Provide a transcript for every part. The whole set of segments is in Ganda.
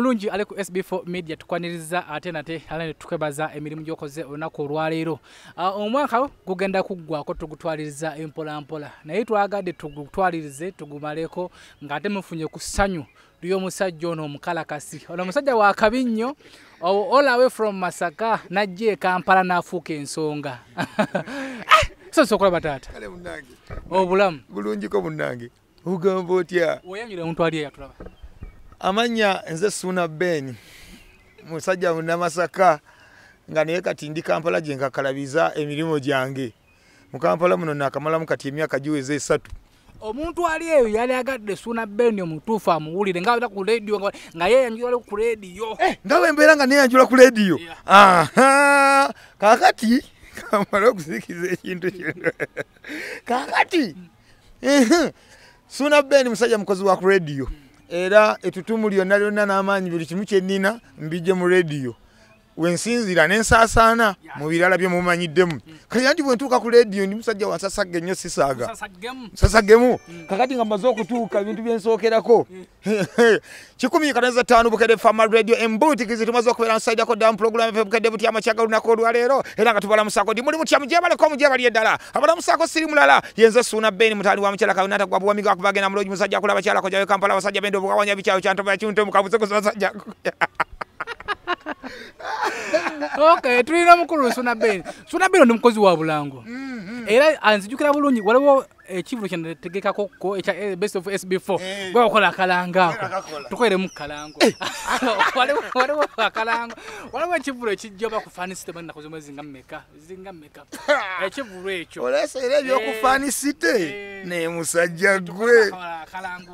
omulungi ali ku sb4 media tukwaniriza ate nate ala ne tukwebaza emirimu gyokoze olunaku olwaleero. Ah, omwaka gugenda kuggwako tugutwaliriza empolampola. Naye twagadde tugutwalirize tugumaleko ng'ate mufunye ku ssanyu ly'omusajja ono omukalakasi. Ono omusajja wa kabi nnyo O- all away from masaka najja e kampala n'afuuka ensonga. Sosa okulaba taata obulamu. Bulungiko munange ogamba otya? Weyanjula omuntu ali eyatulaba amannya nze suuna ben. Musajja munamasaka nga naye kati ndi kampala gye nkakalabiza emirimu gyange. Mu kampala muno nakamalamu kati emyaka giweza esatu. Omuntu ali eyo yali agadde suuna beni omutuufu amuwulire nga ku lediyo nga- yeyanjula ku lediyo nga bwe mbeera nga neyanjula ku lediyo aha kakati kamala okuzikiza ekintu kino. Kakati ehe, suuna ben musajja mukozi wa ku lediyo era etutumu lyonna lyonna n'amaanyi buli kimu kyennina mbijje mu lediyo wensinzira nensaasaana mu birala bye mumanyiddemu. Kale anti bwentuuka ku lediyo ndi musajja wansasagge ennyo sisaaga sasagemu sasagemu kakati nga mmaze okutuuka ebintu byensookerako kikumi kaneza ttaano bukedde fama radio embutikizi tumaze okubeera nsaidako ddamu pulogulamu efe bukedde butya amakyaga lunaku olwaleero era nga tubalamusaako ndi muli mutya mujebaleko mujebali eddala. Abalamusaako siri mulala. Yenze suuna beni mutali wa mukyala kawinata gwa buwamiga kubagenda mulungi musajja akula bakyala kojayo kampala abasajja bende obukawanya bikyawe kyantoba yakintu mukabuzekozi basajja ok tulina mukulu suuna beni suuna beni ndi mukozi wa bulango. Era anzijukira bulungi waliwo ekivulo kyenategekako ko ekya eh, best of sb4 Eh. gwe wakola akalango ako. Nakakola. tukolere kalango. Waliwo- waliwo akalango. Waliwo ekivulo ekijja oba kufanisite banakozemu zinga mmeka? Zinga mmeka? Ekivulo ekyo. Oleesa era ebyokufanisite Eh. ne musajja gwe.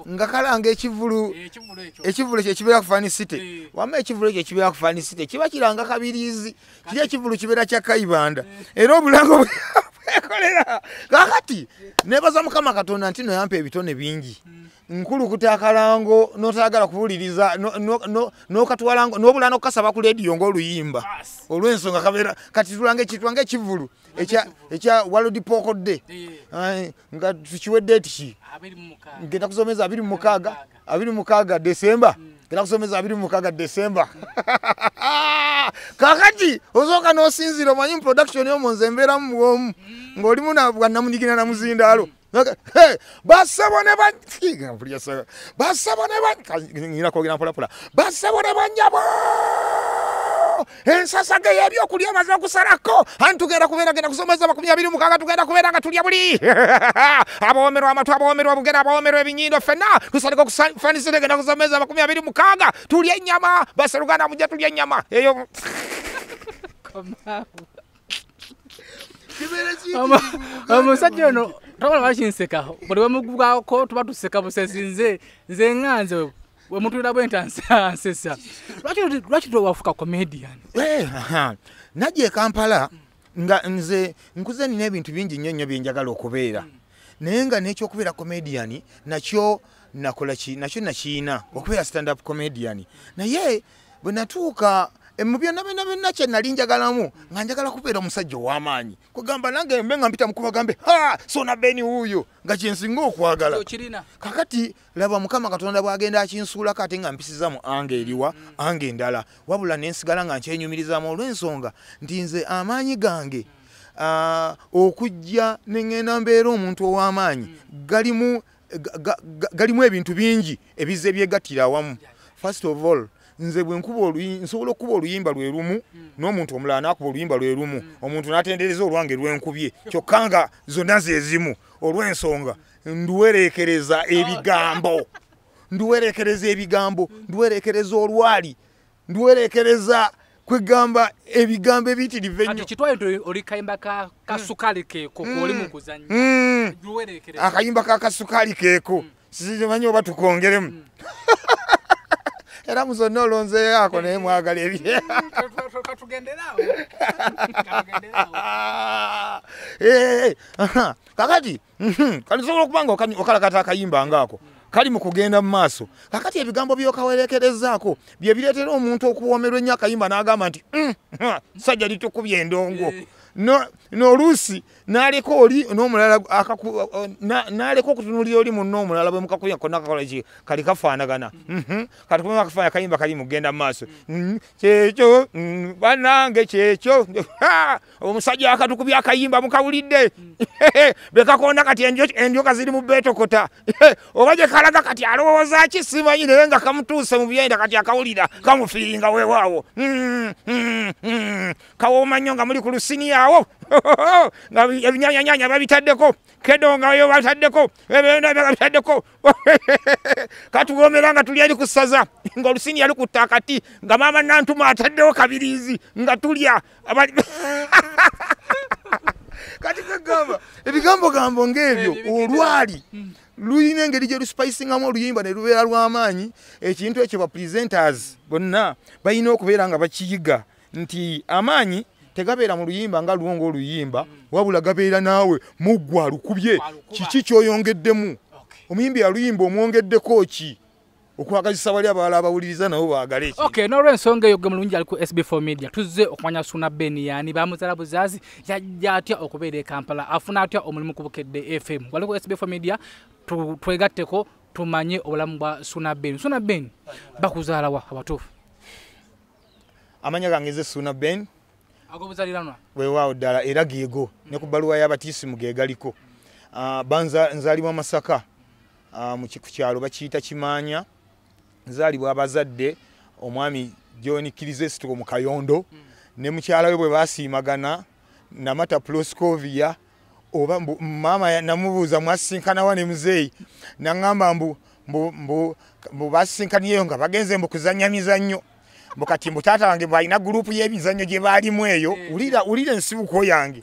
nga kalanga ekivulu. Eh, ekivulo ekyo. Ekivulo kye kibeera ku fanisite Eh. wama ekivulo kye kibeera ku fanisite kiba kiranga kabiriizi. Kiri ekivulu kibeera kya kayibanda? Era obulango bwekolera kakati nebaza mukama katonda nti noyampa ebitone bingi. Nkulukuta akalango notayagala kuwuliriza no- no- no- nokatwalango nobula nokukasaba ku lediyo ngaoluyimba olwensonga kabeera kati tulange kitwange ekivulu ekya- walodi pokodde nga tukiwedde mu mukaaga. Ngenda kusomeza abiri mu mukaaga. Abiri mu mukaaga. Desemba ngenda kusomeza abiri mu mukaaga desemba kakati osooka n'osinzira omanyi mu production yomo nze mbeeramu bwomu ng'olimu bwannamunyigina na muzindaalo Hey, basabo ne ba mpulya saga. basabo ne ba ngina kwogera mpolapula basabo ne banyabo ensasage yebyokulya omaze okusalako anti tugenda kubeera genda kusomeza makumi abiri mukaaga tugenda kubeera nga tulya buli. Abawomerwa amatu abawomerwa obugere abawomerwa ebinyindo fenna tusaleko kufanisire genda kusomeza makumi abiri mukaaga tulya ennyama. Baseruganda mujja tulya ennyama. Eyo Omu- omusajja ono tokola bakinseka buli wemugugako tuba tuseka busesi nze nze ŋŋanze wemutulira bwe ntansesa lwaki towafuka comedian? Eh, najja e kampala nga nze nkuze nina ebintu bingi nnyo nnyo byenjagala okubeera. Naye nga n'ekyokubeera comedian nakyo nakola nakyo nakiina okubeera stand up comedian. Naye bwe natuuka mu byonna byonna byonna kye nali njagalamu nga njagala kubeera omusajja ow'amaanyi. Kugamba nange mbe nga mpita mukuba gambe ha sona beni wuuyo nga kyensinga okwagala. Kakati laba mukama katonda bwagenda akinsuulako ate nga mpisiza mu anga eriwa anga endala wabula nensigala nga nkyenyumirizamu olw'ensonga nti nze amaanyi gange ah, okujja neŋŋenda mbeera omuntu ow'amaanyi galimu ga- galimu ebintu bingi ebize byegattira awamu. First of all nze bwe nsobola okukuba oluyimba lwe lumu n'omuntu omulala n'akuba oluyimba lwe lumu. Omuntu n'atendereza olwange lwenkubye kyokka nga zonna ze zimu. Olw'ensonga nduwereekereza ebigambo. Nduwereekereza ebigambo nduwereekereza olwali nduwereekereza kwegamba ebigambo ebiyitirivu kati ennyo kitwale nti oli kayimba ka kasukali keeko kooli mu kuzanya Mm, luwereekere akayimba kakasukaali keeko. Simanyi oba tukongeremu era muzonna olonzeeyo ako naye mwagala ebye. Eh, kakati kati nsobola okuba nga okalakata akayimba ngaako kali mu kugenda mu maaso. Kakati ebigambo byokawerekerezaako bye bireetera omuntu okuwoomerwa ennyo akayimba n'agamba nti "Mm, sajja litukubya endongo. No- n'oluusi n'aleka oli n'omulala akaku- na- n'aleka okutunulira oli munno omulala bwe mukakuya konna kakola ki? Kali kafaanagana. Mhm. kati kuba kafaana kayimba kali mugenda mu maaso. Mhm. kyekyo mhm, bannange kyekyo. Omusajja akatukubya akayimba mukawulidde. Bekakonda kati enjo- enjoka ziri mu beetokota. Oba gye kalaga kati alowooza ki? Simanyi naye nga kamutuuse mu byenda kati akawulira kamufiiringa weewaawo. Mm, mm, mm. kawooma nnyo nga muli ku lusiniya awo. Nga ebinyanyanyanya babitaddeko. Kedo nga yo ebenda babitaddeko. Katuwomera nga tuli eri ku ssaza. Ng'olusiniya lukutta akati. Nga maama nantuma ataddewo kabiriizi. Nga tulya. Kati kagamba ebigambo gambo ng'ebyo olwali lulina engeri gye lusipayisingamu oluyimba ne lubeera lw'amaanyi ekintu ekyo ba presenters bonna balina okubeera nga bakiyiga nti amaanyi tegabeera mu luyimba nga luwo ng'oluyimba wabula gabeera naawe muggwa alukubye. Kiki ky'oyongeddemu? Omuyimbi aluyimba omwongeddeko ki? Okwagazisa bali abalala abawuliriza nabo baagale okay n'olwensonga eyo gwe mulungi ali ku sb4 media. Tuzze okumanya suna ben yani bamuzala buzaazi yajja atya okubeera e kampala afuna atya omulimu ku bukedde fm wali ku sb4 media twegatteko tumanye obulamu bwa suna ben. Suna ben bakuzaalawa abatuufu. Amanya gange nze suna ben weewaawo ddala era geego ne ku bbaluwa y'abatiisimu geegaliko. Ah, banza nzaalibwa masaka ah, ku kyalo bakiyita kimaanya nzaalibwa abazadde omwami john kirizesito mu kayondo. Ne mukyala we bwe basiimagana namata proscovia oba maama namubuuza mwasisinkanawa ne muzeeyi naŋŋamba mbu basisinkaniyeyo nga bagenze mbu kuzannya mizannyo mbu kati mbu taata wange bw'alina gurupu y'emizannyo gye baalimu eyo wulira wulira ensibuko yange.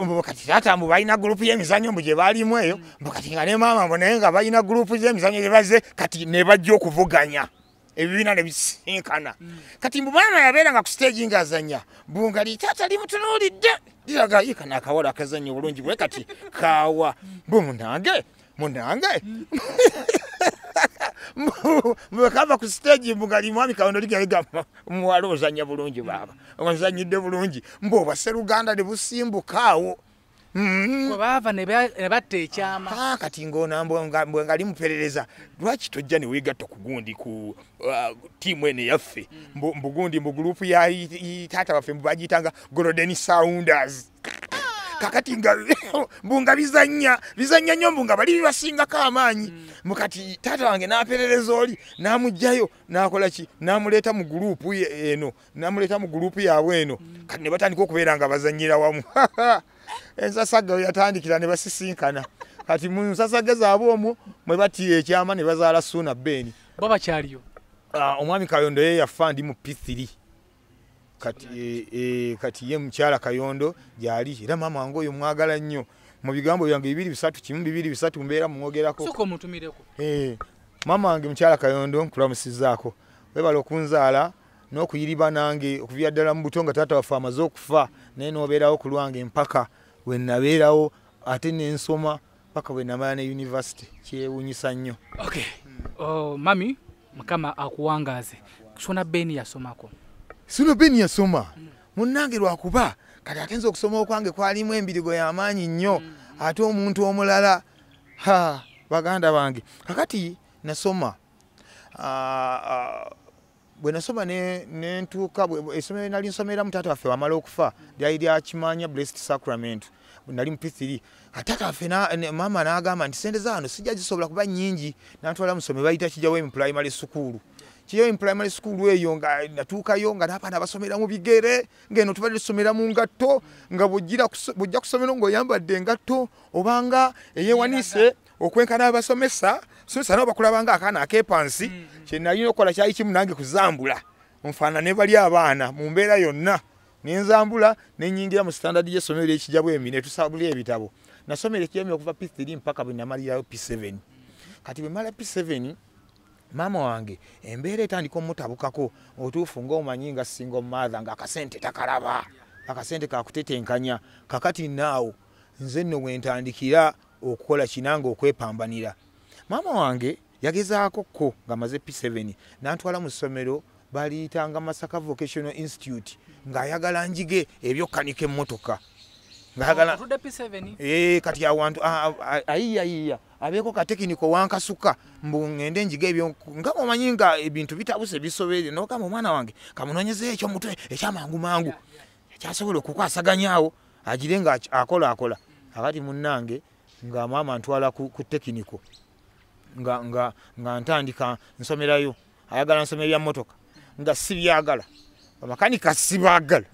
Mbu kati taata mbu balina gurupu y'emizannyo mbu gye baalimu eyo mbu kati nga ne maama mbu naye nga balina gurupu z'emizannyo gye bazze kati ne bajja okuvuganya. Ebibiina ne bisinkana. Kati mbu maama yabeeranga ku siteegi ng'azannya mbu nga litaata limutunuulidde liraga ye kana akawala akazannyo bulungi bwe kati kaawa. Mbu munange munange bwekava ku siteegi mbu nga limwami kawondo ligayiga muwala ozannya bulungi baaba ozanyidde bulungi. Mbu obwaseruganda ne busimbuka awo. Mm. kwe baava ne ba- ne batta ekyama. Ah, kati ngona mbwe ngali muperereza lwaki tojja newegatta ku gundi ku uh, tiimu eno yaffe? Mbu mbu gundi mu gurupu ya taata waffe bagiyitanga golden sounders kakati nga mbu nga bizanya bizanya nnyo mbu nga bali bibasingako amaanyi. Mbu kati taata wange n'aperereza oli n'amugjayo n'akola ki? N'amuleeta mu gurupu ye- eno n'amuleeta mu gurupu yaabwe eno. Kati ne batandika okubeera nga bazanyira wamu. Ensasaga we yatandikira ne basisinkana. Kati mu nsasage zaabwe omwo mwe batiira ekyama ne bazaala suuna beeni bo bakyaliyo? Ah, omwami kayondo ye yafa ndi mu p3 kati, e, e, kati ye mukyala kayondo gyali era maama wange oyo mwagala nnyo. Mu bigambo byange bibiri bisatu kimu bibiri bisatu mbeera mumwogerako. Eh, maama wange mukyala kayondo nkulamusizaako. Webala okunzaala n'okuyiriba nange okuvira ddala mu buto nga taata waffe amaze okufa naye n'obeerawo ku lwange mpaka we nabeerawo ate nensoma paka bwe namala ne univesity kyewunyisa nnyo. Okay oh, mami mukama akuwangaaze. Suna ben yasomako sino beni yasoma. Munnange lwakuba kati atenza okusoma okwange kwalimu embirigo y'amaanyi nnyo ate omuntu omulala ha baganda bange. Kakati nasoma bwe nasoma ne- nentuuka essomero nali nsomeramu taata waffe wamala okufa lyali lya kimanya blessed sacrament nali mu p3 taata waffe na- ne- maama n'agamba nti sente zaano sijja zisobola kuba nnyingi nantwala musome bayita kijawo primary school kijawo primary school eyo nga natuukayo nga n'abaana basomera mu bigere ngeno tubadde tusomera mu ngatto nga bw'ojja ku ssomero ng'oyambadde engatto obanga eyewanise okwenkana abasomesa somesa nabo bakulabanga akaana akepansi kyenalina okukola kyali kimu nange kuzambula. Nfaanane bali abaana mu mbeera yonna. Nenzambula nenyingira mu standard y'essomero ly'ekijabwa emi netusabula ebitabo. Nasomera ekijami okuva p3 mpaka bwe namalirayo p7 kati bwe mala p7 maama wange embeera etandika omutabukako otuufu ngaomanyi nga singa omumaatha nga akasente takalaba. Akasente kakutetenkanya kakati naawo nze nno wentandikira okukola kinanga okwepambanira maama wange yagezaako ko nga maze p7 nantwala mu ssomero baliyitanga masaka vocational institute ng'ayagala njige ebyokkanika emmotoka P7 Eh, kati awantu a- a- ayiya yiya abeeko katekiniko wankasuka. Mbu ngende njiga ebyo nga omanyi nga ebintu bitabuse bisobere nogamba omwana wange kamunonyezeyo ekyomutwe ekyamangu mangu ekyasobola okukwasaganyaawo agire nga ak- akola akola. Akati munnange nga maama ntwala ku, ku tekiniko nga, nga, nga ntandika nsomerayo. Ayagala nsomero ya motoka nga sibyagala amakanika sibaagala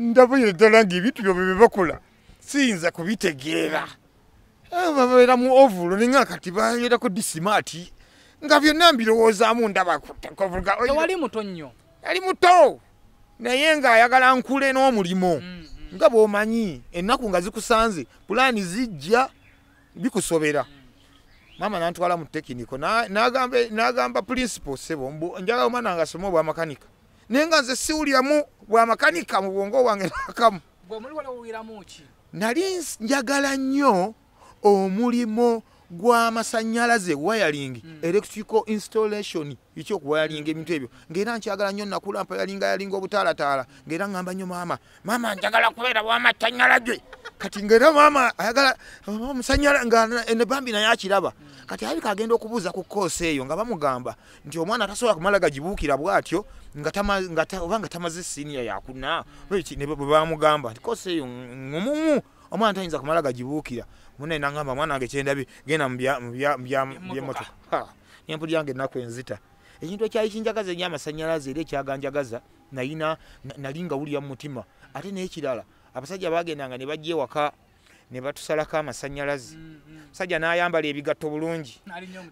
ndabire ddala ngaebintu byobwe byebakola siyinza kubitegeera. Eh, babeera mu ovulo ninga kati bayeerako disimaati nga byonna mbirowoozaamu ndabakuvuga tewali muto nnyo. Yali muto naye ng'ayagala nkule n'omulimo Mm, mm. nga bw'omanyi ennaku nga zikusanze pulaani zijja bikusobera. Maama nantwala mu tekiniko na- n'agamba principal sebo njagala omwana nga asome obwamakanika naye nga nze siwuliramu bwamakanika mu bwongo bwange nakamu. Nali njagala nnyo omulimo gw'amasannyalaze wiring Mm. electrical installation ekyokuwayalinga ebintu ebyo. Ngaera nkyagala nnyo nakulampa yalinga yalinga obutaalataala ngaera ngamba nnyo maama maama njagala kubeera bwamasanyalaze kati ngaera maama ayagala omusanyala nga nebambi naye akiraba. Kati alabika agenda okubuuza ku koosi eyo nga bamugamba nti omwana tasobola kumala gagibuukira bw'atyo nga tama- nga ta- oba nga tamaze siniya yakuna bwe bamugamba nti koosi eyo ngumumu omwana tayinza kumala gagibuukira. Mune nangamba mwana wange kyendabye genda mu bya- mu bya- mu bya- mu Emmotoka. byemotoka nempulyange ennaku enzita. Ekintu ekyali kinjagaza ennyo amasannyalaze era ekyaganjagaza nayina na- nali nga wulira mu mutima ate n'ekirala abasajja bagendanga ne bajja ewaka ne batusalako amasannyalaze Mm, mm. musajja n'ayambala ebigatto bulungi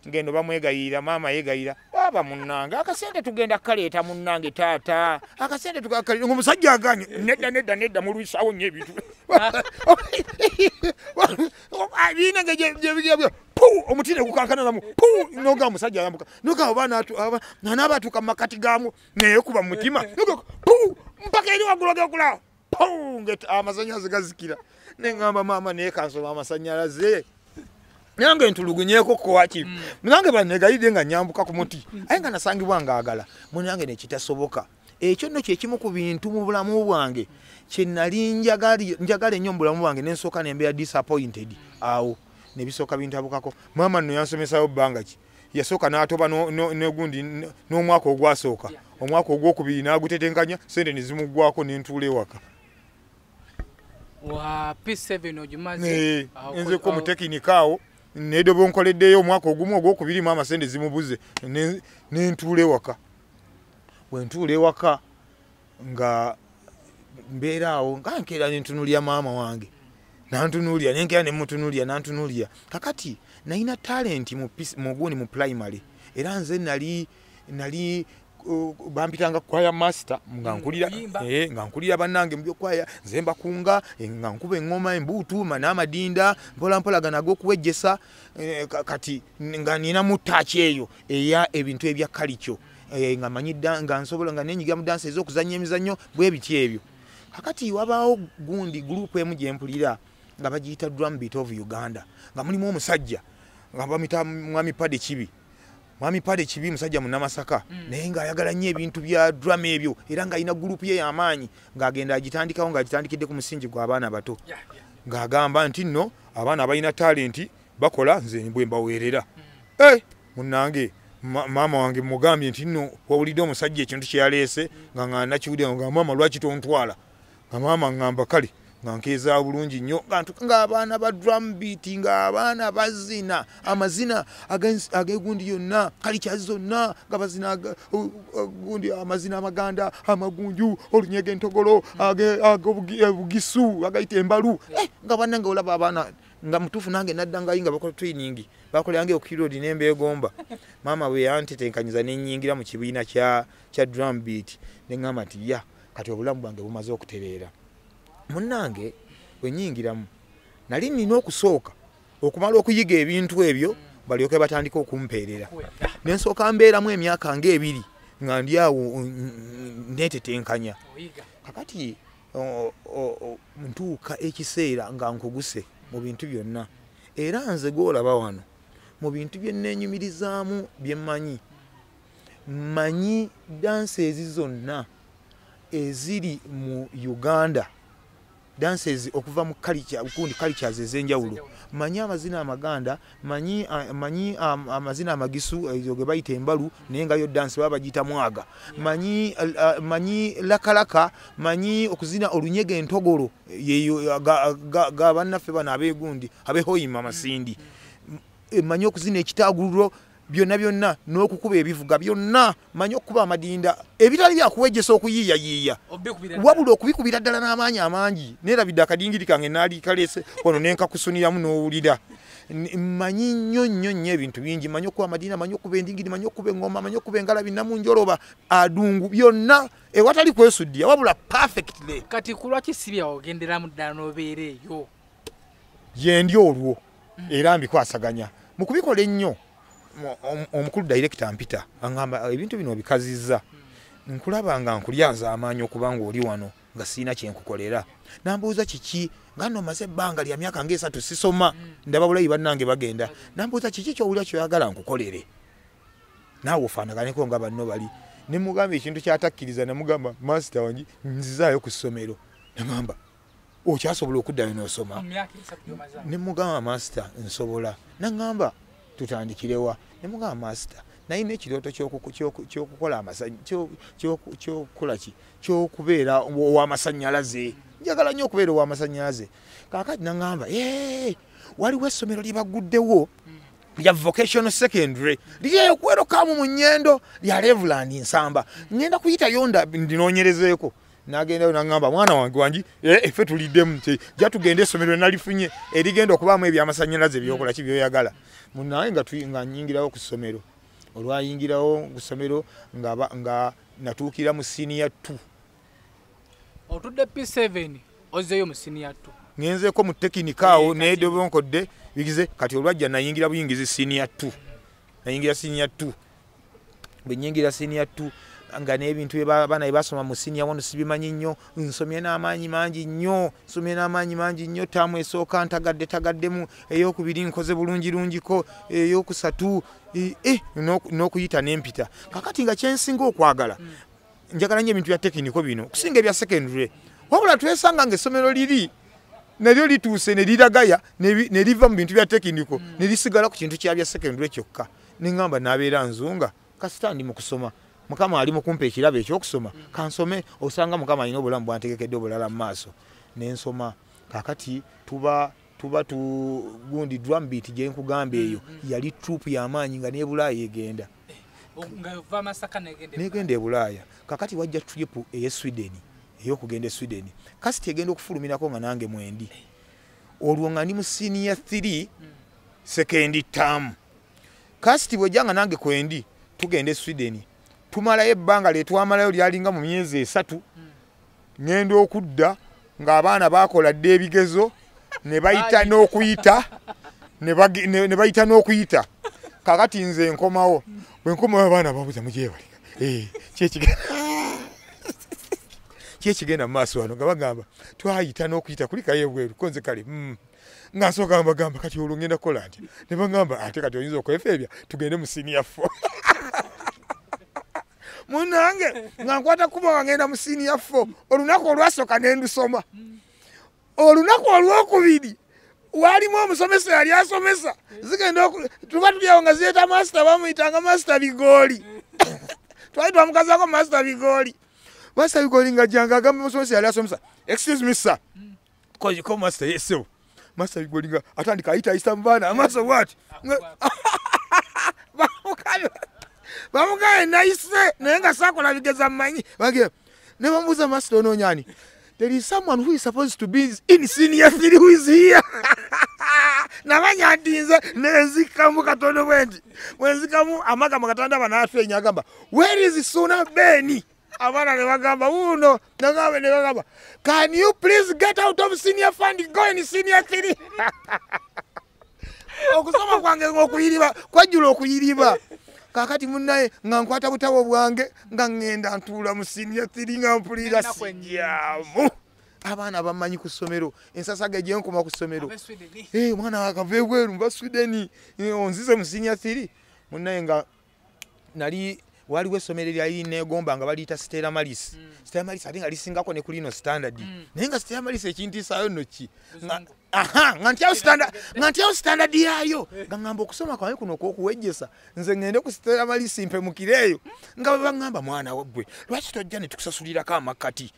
ngendo bamwegayirira maama yegayira aba munnange akasente tugenda kukaleeta munnange taata akasente tugakalira ngaomusajja aganye nedda nedda nedda mulwisawo nnyo ebintu. Binange omutine gukankananamu noga omusajja ayambuka. Noga oba nanaabatuuka mumakati gamu neyekuba mu mutima mpaka eri waggulu agekula amasanyalaze gazikira. Neŋŋamba maama naye kansoma amasanyalaze. Nange ntulugunyeko kowaki nange banegayidde nga nyambuka ku muti. Aye nga nasangibwa ngaagala munange nekitasoboka ekyo nno kyekimu ku bintu mu bulamu bwange. Kyenali njagala ennyo mu bulamu bwange nensooka nembeera disappointed. Awo nebisooka bintabukako. Maama nno yansomesayo bbanga ki? Yasooka n'atoba negundi n'omwaka ogwasooka. Omwaka ogwokubiri n'agutetenkanya sente nezimuggwako nentuula ewaka wa P7 ogimaze Eh, Awo- nzeko awo- mu tekinika awo nedoba onkoleddeyo omwaka ogumu ogwokubiri maama sente zimubuze ne- nentuula ewaka. Bwentuula ewaka nga mbeera awo nga nkeera nentunulya maama wange nantunulya nenkeera nemutunulya nantunulya kakati nalina talenti mu pis- mu primary era nze nali nali bampitanga kwaya master nga Mm, nkulira okuyimba. eh, nga nkulira bannange mu byokwaya nze mbakunga eh, nga nkuba eŋŋoma embuutu n'amadinda mpolampola gana ag'okuwejjesa eh, ka- kati nga ninamu taaki eyo eya ebintu ebya kalikyo eh, nga manyi da- nga nsobola nga nenyiga mu dansi ez'okuzannya emizannyo bwe biti ebyo. Kakati wabaawo gundi gurupu emu gye mpulira nga bagiyita drum beat of uganda nga mulimu omusajja nga bamita mwami pade kibi mwami pade kibi musajja munamasaka Mm. naye ng'ayagala nnyo ebintu bya drum ebyo era ng'alina gurupu ye y'amaanyi ng'agenda agitandikawo ng'agitandikidde ku musingi gw'abaana bato Yeah, yeah. ng'agamba nti nno abaana abalina talenti bakola nze bwe mbaweerera Eh, munnange ma- maama wange mugambye nti nno wawulidde omusajja ekintu kyeyaleese nga nga nakiwulire nga maama lwaki tontwala nga maama ngamba kale nga nkeeza bulungi nnyo nga ntuka ng'abaana ba drum beat ng'abaana bazina amazina ag'egundi yonna kalikyazi zonna nga bazina aga- u- u- gundi amazina amaganda amagunju olunyege entogolo age- ag'obugi- eh, bugisu agayita embalu. Eh, nga bannange olaba abaana nga mutuufu nange naddangayo nga bakola training bakolerange okirodi nembeegomba maama bwe yantetenkanyiza nenyingira mu kibiina kya drum beat neŋŋamba nti ya kati obulamu bwange bumaze okutereera munnange bwe nyingiramu nali nina okusooka okumala okuyiga ebintu ebyo balyoke batandike okumpeerera. Nensooka mbeeramu emyaka ngaebiri nga ndi awo netetenkanya kakati ntuuka ekiseera nga nkuguse mu bintu byonna. Era nze gwolaba wano mu bintu bye neenyumirizaamu bye mmanyi. Manyi danseezi zonna eziri mu uganda danses okuva mu culture- kundi cultures ez'enjawulo. Manyi amazina amaganda manyi manyi am- amazina amagisu ezo ge bayita embalu naye nga yo dansi baba bagiyita mwaga. Manyi manyi lakalaka manyi okuzina olunyege entogolo yeyo ga- bannaffe bano abegundi abehoyima masindi M- manyi okuzina ekitagululo byonna byonna n'okukuba ebivuga byonna manyi okukuba amadinda. Ebitali byakuwejjesa okuyiiyayiiya. Wabula okubikubira ddala n'amaanyi amangi. Neerabidde akadingiri kange naali kalese wano nenkakusuniramu n'owulira. N- manyi nnyo nnyo nnyo ebintu bingi. Manyi okuba amadina manyi okuba endingiri manyi okuba engoma manyi okuba engalabi namunjoloba adungu byonna. Ewatali kwesuddiya wabula perfectly. Kati kulwaki si byawogenderamu ddala n'obeera eyo? Yendi olwo. Era mbikwasaganya. Mu kubikola ennyo omukulu director mpita aŋŋamba ebintu bino obikazizza. Nkulaba nga nkulyaza amaanyi okuba nga oli wano nga siina kyenkukolera nambuuza kiki? Nga nno maze ebbanga lya myaka ngaesatu sisoma. Ndaba bulayi bannange bagenda. Nambuuza kiki kyowulira kyoyagala nkukolere? Naawe ofaanaganeko nga banno bali. Nemugamba ekintu kyatakkiriza nemugamba masita wangi nzizaayo ku ssomero. Negamba okyasobola okuddayo n'osoma? Esatu nemugamba masita nsobola. Naŋŋamba tutandikirewa. Nemugamba masita nayina ekirooto ky'oku- ky'oku- ky'okukola kyokukola ki? Kyokubeera ow'amasanyalaze. Njagala nnyo okubeera ow'amasanyalaze. Kaakati naŋŋamba "Eh, waliwo essomero lye baguddewo lya vocational secondary liri okwerokamu mu nyendo lya leveland nsamba. Ngenda kuyitayo ndinoonyerezeeko nagendayo naŋŋamba mwana wange wangi eh, effe tuliddemu ja tugenda essomero nalifunye erigenda okubaamu ebyamasanyalaze byokola ki byoyagala. Munaye nga nyingirawo ku ssomero olwayingirawo ku ssomero nga natuukira mu siniya 2 otudde p7 ozzeeyo mu siniya tu ngenzeeko mu tekinika awo naye dobonkodde bigize kati olwajja nayingira buyingizi siniya 2 nayingira siniya 2 bwe nyingira siniya 2 nga n'ebintu abaana bye basoma mu siniya wano sibimanyi nnyo nsomye n'amaanyi mangi nnyo nsomye n'amaanyi mangi nnyo taamu esooka ntagadde tagaddemu eyokubiri nkoze bulungirungiko eyokusatu eh, eh, n'oku- n'okuyita n'empita. Kakati nga kyensinga okwagala njagala nnyo ebintu bya tekiniko bino okusinga ebya secondary. Wabula twesanga ngaessomero liri nalyo lituuse ne liragaya ne ne liva mu bintu bya tekiniko ne lisigala ku kintu kya bya secondary kyokka. Neŋŋamba nabeera nzunga kasita ndi mu kusoma mukama ali mu kumpa ekirabo ekyokusoma. Kansome osanga mukama alina obulamu bwantegekedde obulala mu maaso. Nensoma kakati tuba tuba tu gundi drumbeat gyenkugamba eyo. Yali troupe y'amaanyi nga nebulaaya egenda. Masaka negende negenda e bulaaya. Kakati wajja tripu eye sweden eyokugenda e sweden. Kasiti egenda okufulumirako nga nange mwendi. Olwo nga ndi mu siniya 3 sekendi tamu kasiti bwejja nga nange kwendi tugenda e sweden tumalayo ebbanga lyetwamalayo lyalinga mu myezi esatu ngenda okudda ng'abaana bakola dde ebigezo ne bayita n'okuyita ne bayita n'okuyita. Kakati nze nkomawo bwe nkomawo abaana babuuza mugyebalika kyekigenda kyekigenda mu maaso wano? nga bagamba twayita n'okuyita kuli kaye ebweru ko nze kale mm. nga nsooka bagamba kati olwo ngenda kukola nti? Ne bagamba ate kati oyinza okwefeebya tugende mu siniya fo munange nga nkwata kuba wangenda mu siniya fo olunaku olwasooka nendusoma olunaku olwokubiri walimu omusomesa yali asomesa. Zigenda tuba tulyawo nga ziyeta masita bamuyitanga masita bigooli. Twali twamukazako masita bigooli. Masita bigooli nga janga agamba omusomesa yali asomesa. Excuse me sir. Ko ko masita yesewo masita bigooli nga atandika ayitaayisa mu baana. Amaaso bwati bamukabe bamugaye nayise naye nga sakola bigeza mmanyi. Bage ne bamubuuza masita onoonyani there is someone who is supposed to be in senior three who is here? Namanya nti nze nenzikamu katono bwendi. Mwenzikamu amaka makatanda katanda banaafenya agamba where is suna beni? Abaana ne bagamba wuuno. Nagamba ne bagamba can you please get out of senior fund go in senior three okusoma kwange ngaokuyiriba kwajjula okuyiriba kakati munaye nga nkwata butabo bwange nga ŋŋenda ntuula mu siniya tiri nga mpulira sijyamu abaana bamanyi ku ssomero ensasage gyenkoma ku ssomero. Abeswedeni Eh, omwana wakava ebweru mba swideni Eh, onzize mu siniya tiri munaye nga nali waliwo essomero lyali negomba nga baliyita stera malis Mm. stera malis ate nga lisingako ne ku lino standard. Mm. naye nga stera malis ekintiisaayo nno ki? Luzungu. aha nga ntyawo standard yayo nga ngamba okusoma kwange kuno okwokuwejjesa. Nze ngende ku stera malis mpemukireeyo. Nga bwe baŋŋamba mwana waggwe lwaki tojja ne tukusasulirako amakati?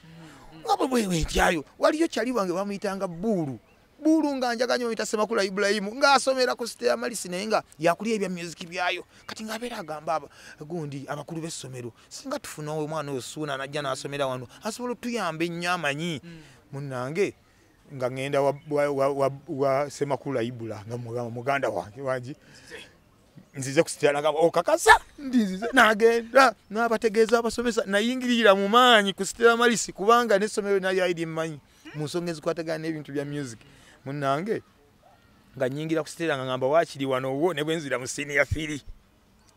Nga bwe bwewe ntyayo waliyo kyali wange bamuyitanga buulu buulu nga njaganya bamuyita semakula ibulayimu ng'asomera ku stera malisi naye nga yakulya ebya musiki byayo. Kati ng'abeera agamba aba gundi abakulu b'essomero singa tufuna omwana oyo suuna najja n'asomera wano asobola otuyamba ennyo amanyi munnange nga ŋŋenda wa, semakula ibula nga mugamba muganda wange wangi nzize. Kusitira nagamba okakasa ndinzize nagenda nabategeeza abasomesa nayingirira mu maanyi kusitira malisi kubanga n'essomero nalyali mmanyi. Mu nsonga ezikwatagana n'ebintu bya music munnange nga nyingira kusitira nga ngamba wakiri wano wo ne bwenzira mu siniya firi.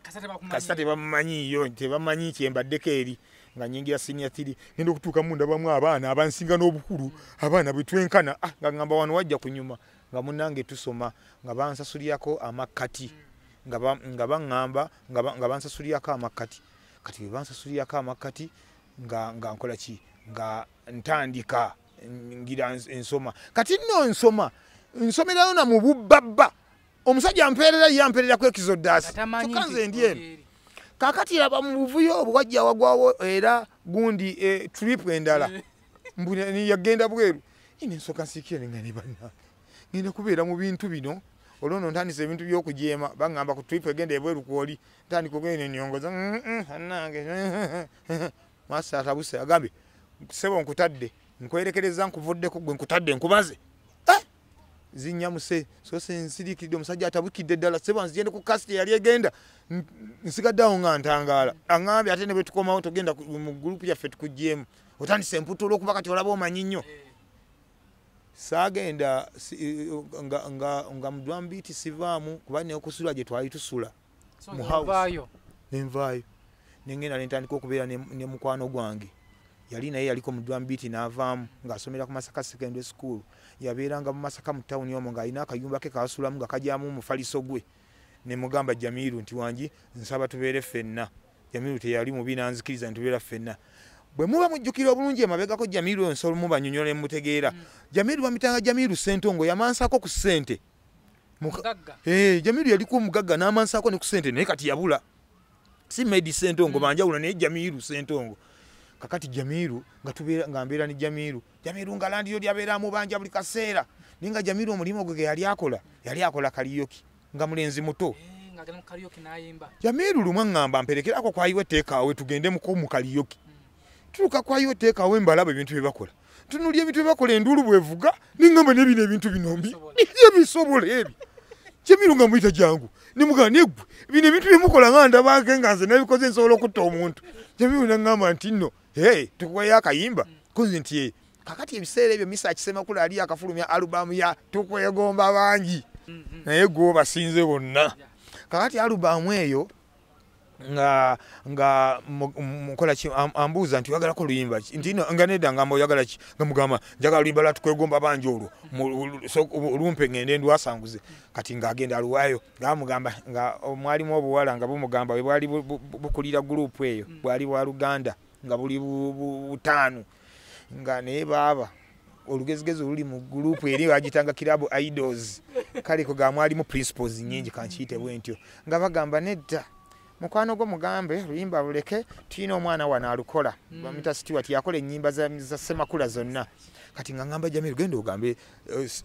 Kasate bakumanyi. kasita tebamumanyiiyo tebamanyi kyembaddeko eri nga nyingira siniya tiri ngenda okutuuka mundabamu abaana abansinga n'obukulu abaana bwe twenkana ah, nga ngamba wano wajja kunyuma nga munnange tusoma nga bansasulirako amakkati nga ba- nga baŋŋamba nga ba- nga bansasulirako amakkati. Kati bwe bansasulirako amakkati nga nkola ki? Nga ntandika ngira ens- ensoma kati nno nsoma nsomerayo na mu bubbabba. Omusajja ampeerera ye ampeereraku ekizodaasi Atamanyi kyokka nze ndi eno. kakati laba mu buvuyo obwo wajja wagwawo era gundi e, trip endala. Yagenda bweru. Ine nsooka nsiikire nenga ne banna. Ngenda kubeera mu bintu bino. Olwo no ntandisa ebintu by'okujeema. Baŋŋamba ku trip egenda ebweru kwoli ntandika ogenda enyongoza anange maasa atabuse agambye sebo nkutadde nkwerekereza nkuvuddeko gwe nkutadde nkumaze Eh! zinyamuse so sensiriikidde omusajja atabukidde ddala sebo nzigende ku kasiti yali egenda nsigaddeawo nga ntangaala aŋambye ate ne bwe tukomawo togenda mu gurupu yaffe tukugyemu otandise emputo olwokuba kati olaba omanyi nnyo saagenda si- nga, nga, mudwambiiti sivaamu kuba neokusula gye twali tusula So mu nga house. ovaayo. nenvaayo nengenda nentandika okubeera ne mukwano gwange yali naye yaliko mudwambiiti n'avaamu ng'asomera ku masaka secondary school. Yabeeranga mu masaka mu tawuni omwo ng'alina akayumba ke kasulamu nga kajyamu omufaliso gwe. Nemugamba jamiru nti wangi nsaba tubeere ffenna. Jamiru teyali mubi nanzikiriza nitubeera ffenna. Bwe muba mujjukira obulungi emabegako jamiru nsobola mubanyonyola nemutegeera jamiru bamitanga jamiru sentongo yamansako ku ssente. Mugagga. Eh, jamiru yaliko omugagga n'amansako ne ku ssente naye kati yabula. Si medi sentongo banjawula naye jamiru sentongo kakati jamiru nga tubeera nga mbeera ne jamiru jamiru nga landiyo lyabeera mubanja buli kaseera. Naye nga jamiru omulimu gwe ge yali akola yali akola kaliyoki nga mulenzi muto. Eh, ng'agenda mu karaoke n'ayimba. jamiru lumu aŋŋamba mperekerako kwayiwe teekaawe tugendemukko mu kaliyoki. Tutuuka kwayiwe teekaawe mbalaba ebintu bye bakola. Tunulya ebintu bye bakola enduulu bwevuga niŋŋamba nebino ebintu bino mbi Bisobola. ebisobola ebi jamiru nga muyita jangu nimugaa neggwe bino ebintu byemukola nga ndabake nga nze nabikoze nsobola okutta omuntu. Jamiru naŋŋamba nti nno tukuweyo akayimba kozi nti "Eh, kakati ebiseera ebyo misa kisemakula ali akafulumya alubamu ya tukwegomba bangi. Naye gwe basinze bonna. Kakati alubamu eyo nga nga mu- mu- mukola ki am- ambuuza nti oyagalako luyimba ki? Nti no- nga nedda ngamba oyagala ki? Nga mugamba njagala luyimba lwatukwegomba bangi olwo. Olumpe ngende ndwasanguze. Kati ng'agenda aluwayo ngamugamba nga mwalimu obuwala nga bumugamba bwe bwali bu- bu- bu- bukulira gurupu eyo bwali bwa luganda nga buli bu- bu- butaano nga naye baaba olugezigezi oluli mu gurupu eri bagitanga kirabu idols. Kale ko ga mwalimu principles nyingi kankiyite bwe ntyo nga bagamba nedda mukwano gwo mugambe luyimba buleke tulina omwana wano alukola. Mm. bamita stewart yakola ennyimba za, semakula zonna. Kati nga ngamba jamiru genda ogambe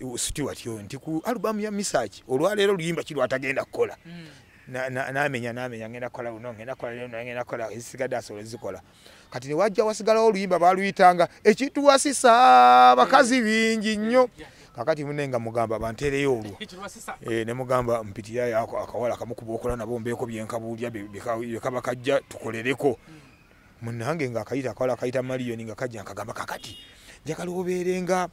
uh, stewart oyo nti ku alubamu ya misaki olwaleero luyimba ki lwatagenda kukola? Mm. Na- na- namenya namenya ngenda kukola luno ngenda kukola luno ngenda kukola ezisigadde asobola zikola kati newajja wasigalawo oluyimba baluyitanga. Ekituwasisa bakazi bingi nnyo. Kakati mune nga mugamba banteereyo olwo. Eh, ne mugamba mpitirayo ako akawala kamukuba okola nabo mbeeko byenkabuulya bye- bye ka- bye kaba kajja tukolereko. Munange nga akayita akawala akayita maliyoni nga kajja nkagamba kakati njagala obeerenga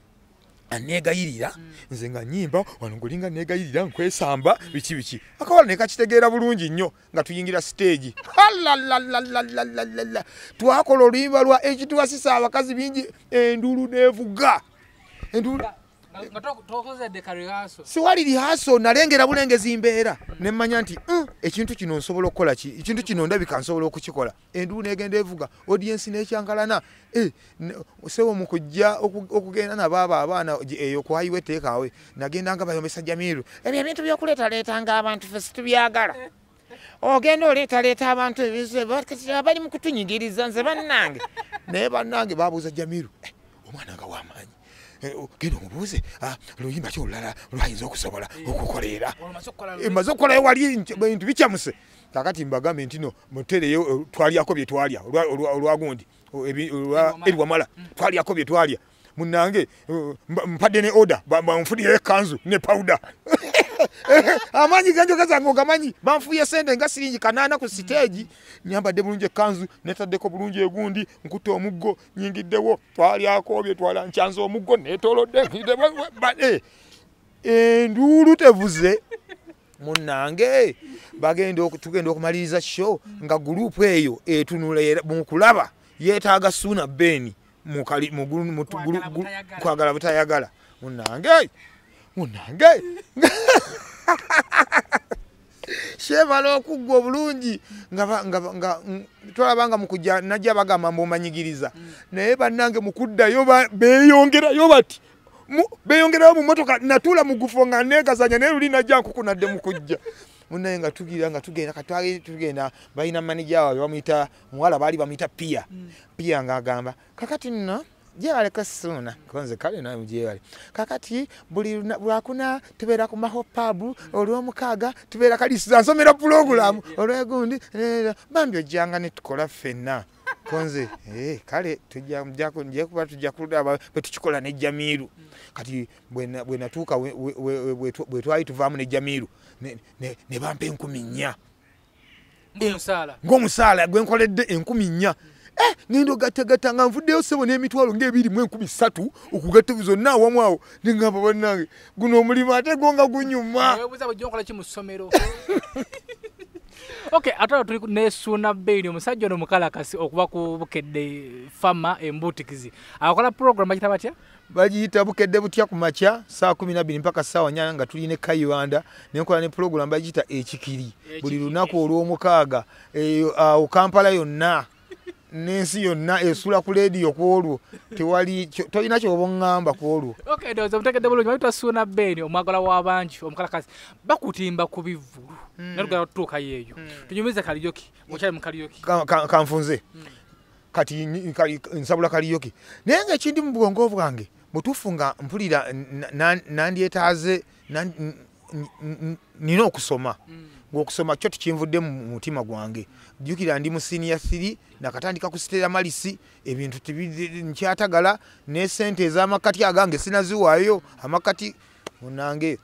aneegayirira mm. nze nga nyimba wano ngulinga neegayirira nkwesamba mm. biki biki. Akawala ne kakitegeera bulungi nnyo nga tuyingira siteegi halalalalala twakola oluyimba lwa ekituwasisa abakazi bingi enduulu neevuga enduulu Karihaso siwali lihaso nalengera bulengezi mbeera. Nemmanya nti "Mm, ekintu kino nsobola okukola ki? Ekintu kino ndabika nsobola okukikola. Enduulu negenda evuga odiensi nekyankalana Eh, ne- sewo mu kujja oku- okugenda nabo abo abaana eyo kwayiwa eteekaawe nagenda nga bayombesa jamiru ebyo ebintu byokuleetaleetanga abantu fe situbyagala ogenda oleetaleeta abantu abali mu kutunyigiriza nze bannange. Naye bannange babuuza jamiru "Eh, omwana nga wamaanyi Eh, genda omubuuze. Ah, luyimba ki olulala lwayinza okusobola okukoleera omaze okukola emaze okukolayo wali bintu bikyamuse kakati mbagambe nti no mutereyo eh, twalyako bye twalya. Olwa- olwa- olwagundi o- ebi- olwa- Eriwamala. eriwamala twalyako bye twalya munange mba- mpadde ne oda banfunire ekanzu ne pawuda amaanyi ganjoga zange ogamanyi. Banfuye sente nga siringi kanaana ku siteegi nyambadde bulungi ekanzu netaddeko bulungi egundi nkutta omuggo nyingiddewo twalyako bye twala nkyanza omuggo netolodde eh, enduulu tevuze. Munange bagenda tugenda okumaliriza show nga gurupu eyo etunula mu kulaba yeetaaga suuna beeni Kwagala butayagala. munange munange kyebala okuggwa obulungi mm, tolaba nga mukujja najja bagamba mbomanyigiriza. Naye bannange mukuddayo beeyongerayo bati beeyongerayo mu motoka natuula mu gufo nga negazanya naye luli najja nkukunadde mukujja munaye nga tugira nga tugenda katwali tugenda balina manija waabwe bamuyita muwala baali bamuyita piya piya ng'agamba kakati nno gyewaleko suuna konze kale nawe mugyewale. Kakati buli lwakuna tubeera ku mahopabu olwomukaaga tubeera kalisiza nsomera pulogulamu olwegundi eh, bambi ojjanga netukola ffenna konze eh, kale tujja- mujja ku- nje kuba tujja kulaba bwetukikola ne jamiru kati bwe na- bwe natuuka we- we- we- bwe twali tuvaamu ne jamiru ne- ne ne bampa enkumi nnya. Musaala ng'omusaala gwe nkoledde enkumi nnya. Eh, ngenda ogattagatta nga nvuddeyo ssebo n'emitwalo ng'ebiri mu enkumi ssatu okugatta zonna awamu awo. Neŋŋamba bannange guno omulimu ate gwo nga gunyuma ok ate awo tuli nesuuna beini omusajja ono mukalakasi okuba ku bukedde fama embutikizi. Akola program bakita batya? Bagiyita bukedde butya ku makya saa kumi nabiri mpaka saawa nya nga tulina e kayibanda nenkola ne pulogulamu bagiyita ekikiri. Buli lunaku olw'omukaaga. Eyo awo kampala yonna n'ensi yonna esula ku leediyo ku olwo tewali tolina kyoba oŋŋamba ku olwo ok ndowooza mutegedde bulungi bayita suuna beini omwagala w'abangi omukalakasi bakutimba ku bivulu naye tugenda tutuukayo eyo tunyumize kaliyoki mukyali mu kaliyoki Ka- ka- kanfunze kati nsabula kaliyoki naye ngaekindi mu bwongo bwange mutuufu nga mpulira nandyetaaze nina okusoma ngaokusoma kyo tikinvudde mu mutima gwange. Jjukira ndi mu siniya 3 nakatandika kusitera malisi ebintu nkyatagala ne sente ez'amakati agange sinaziwaayo amakati munange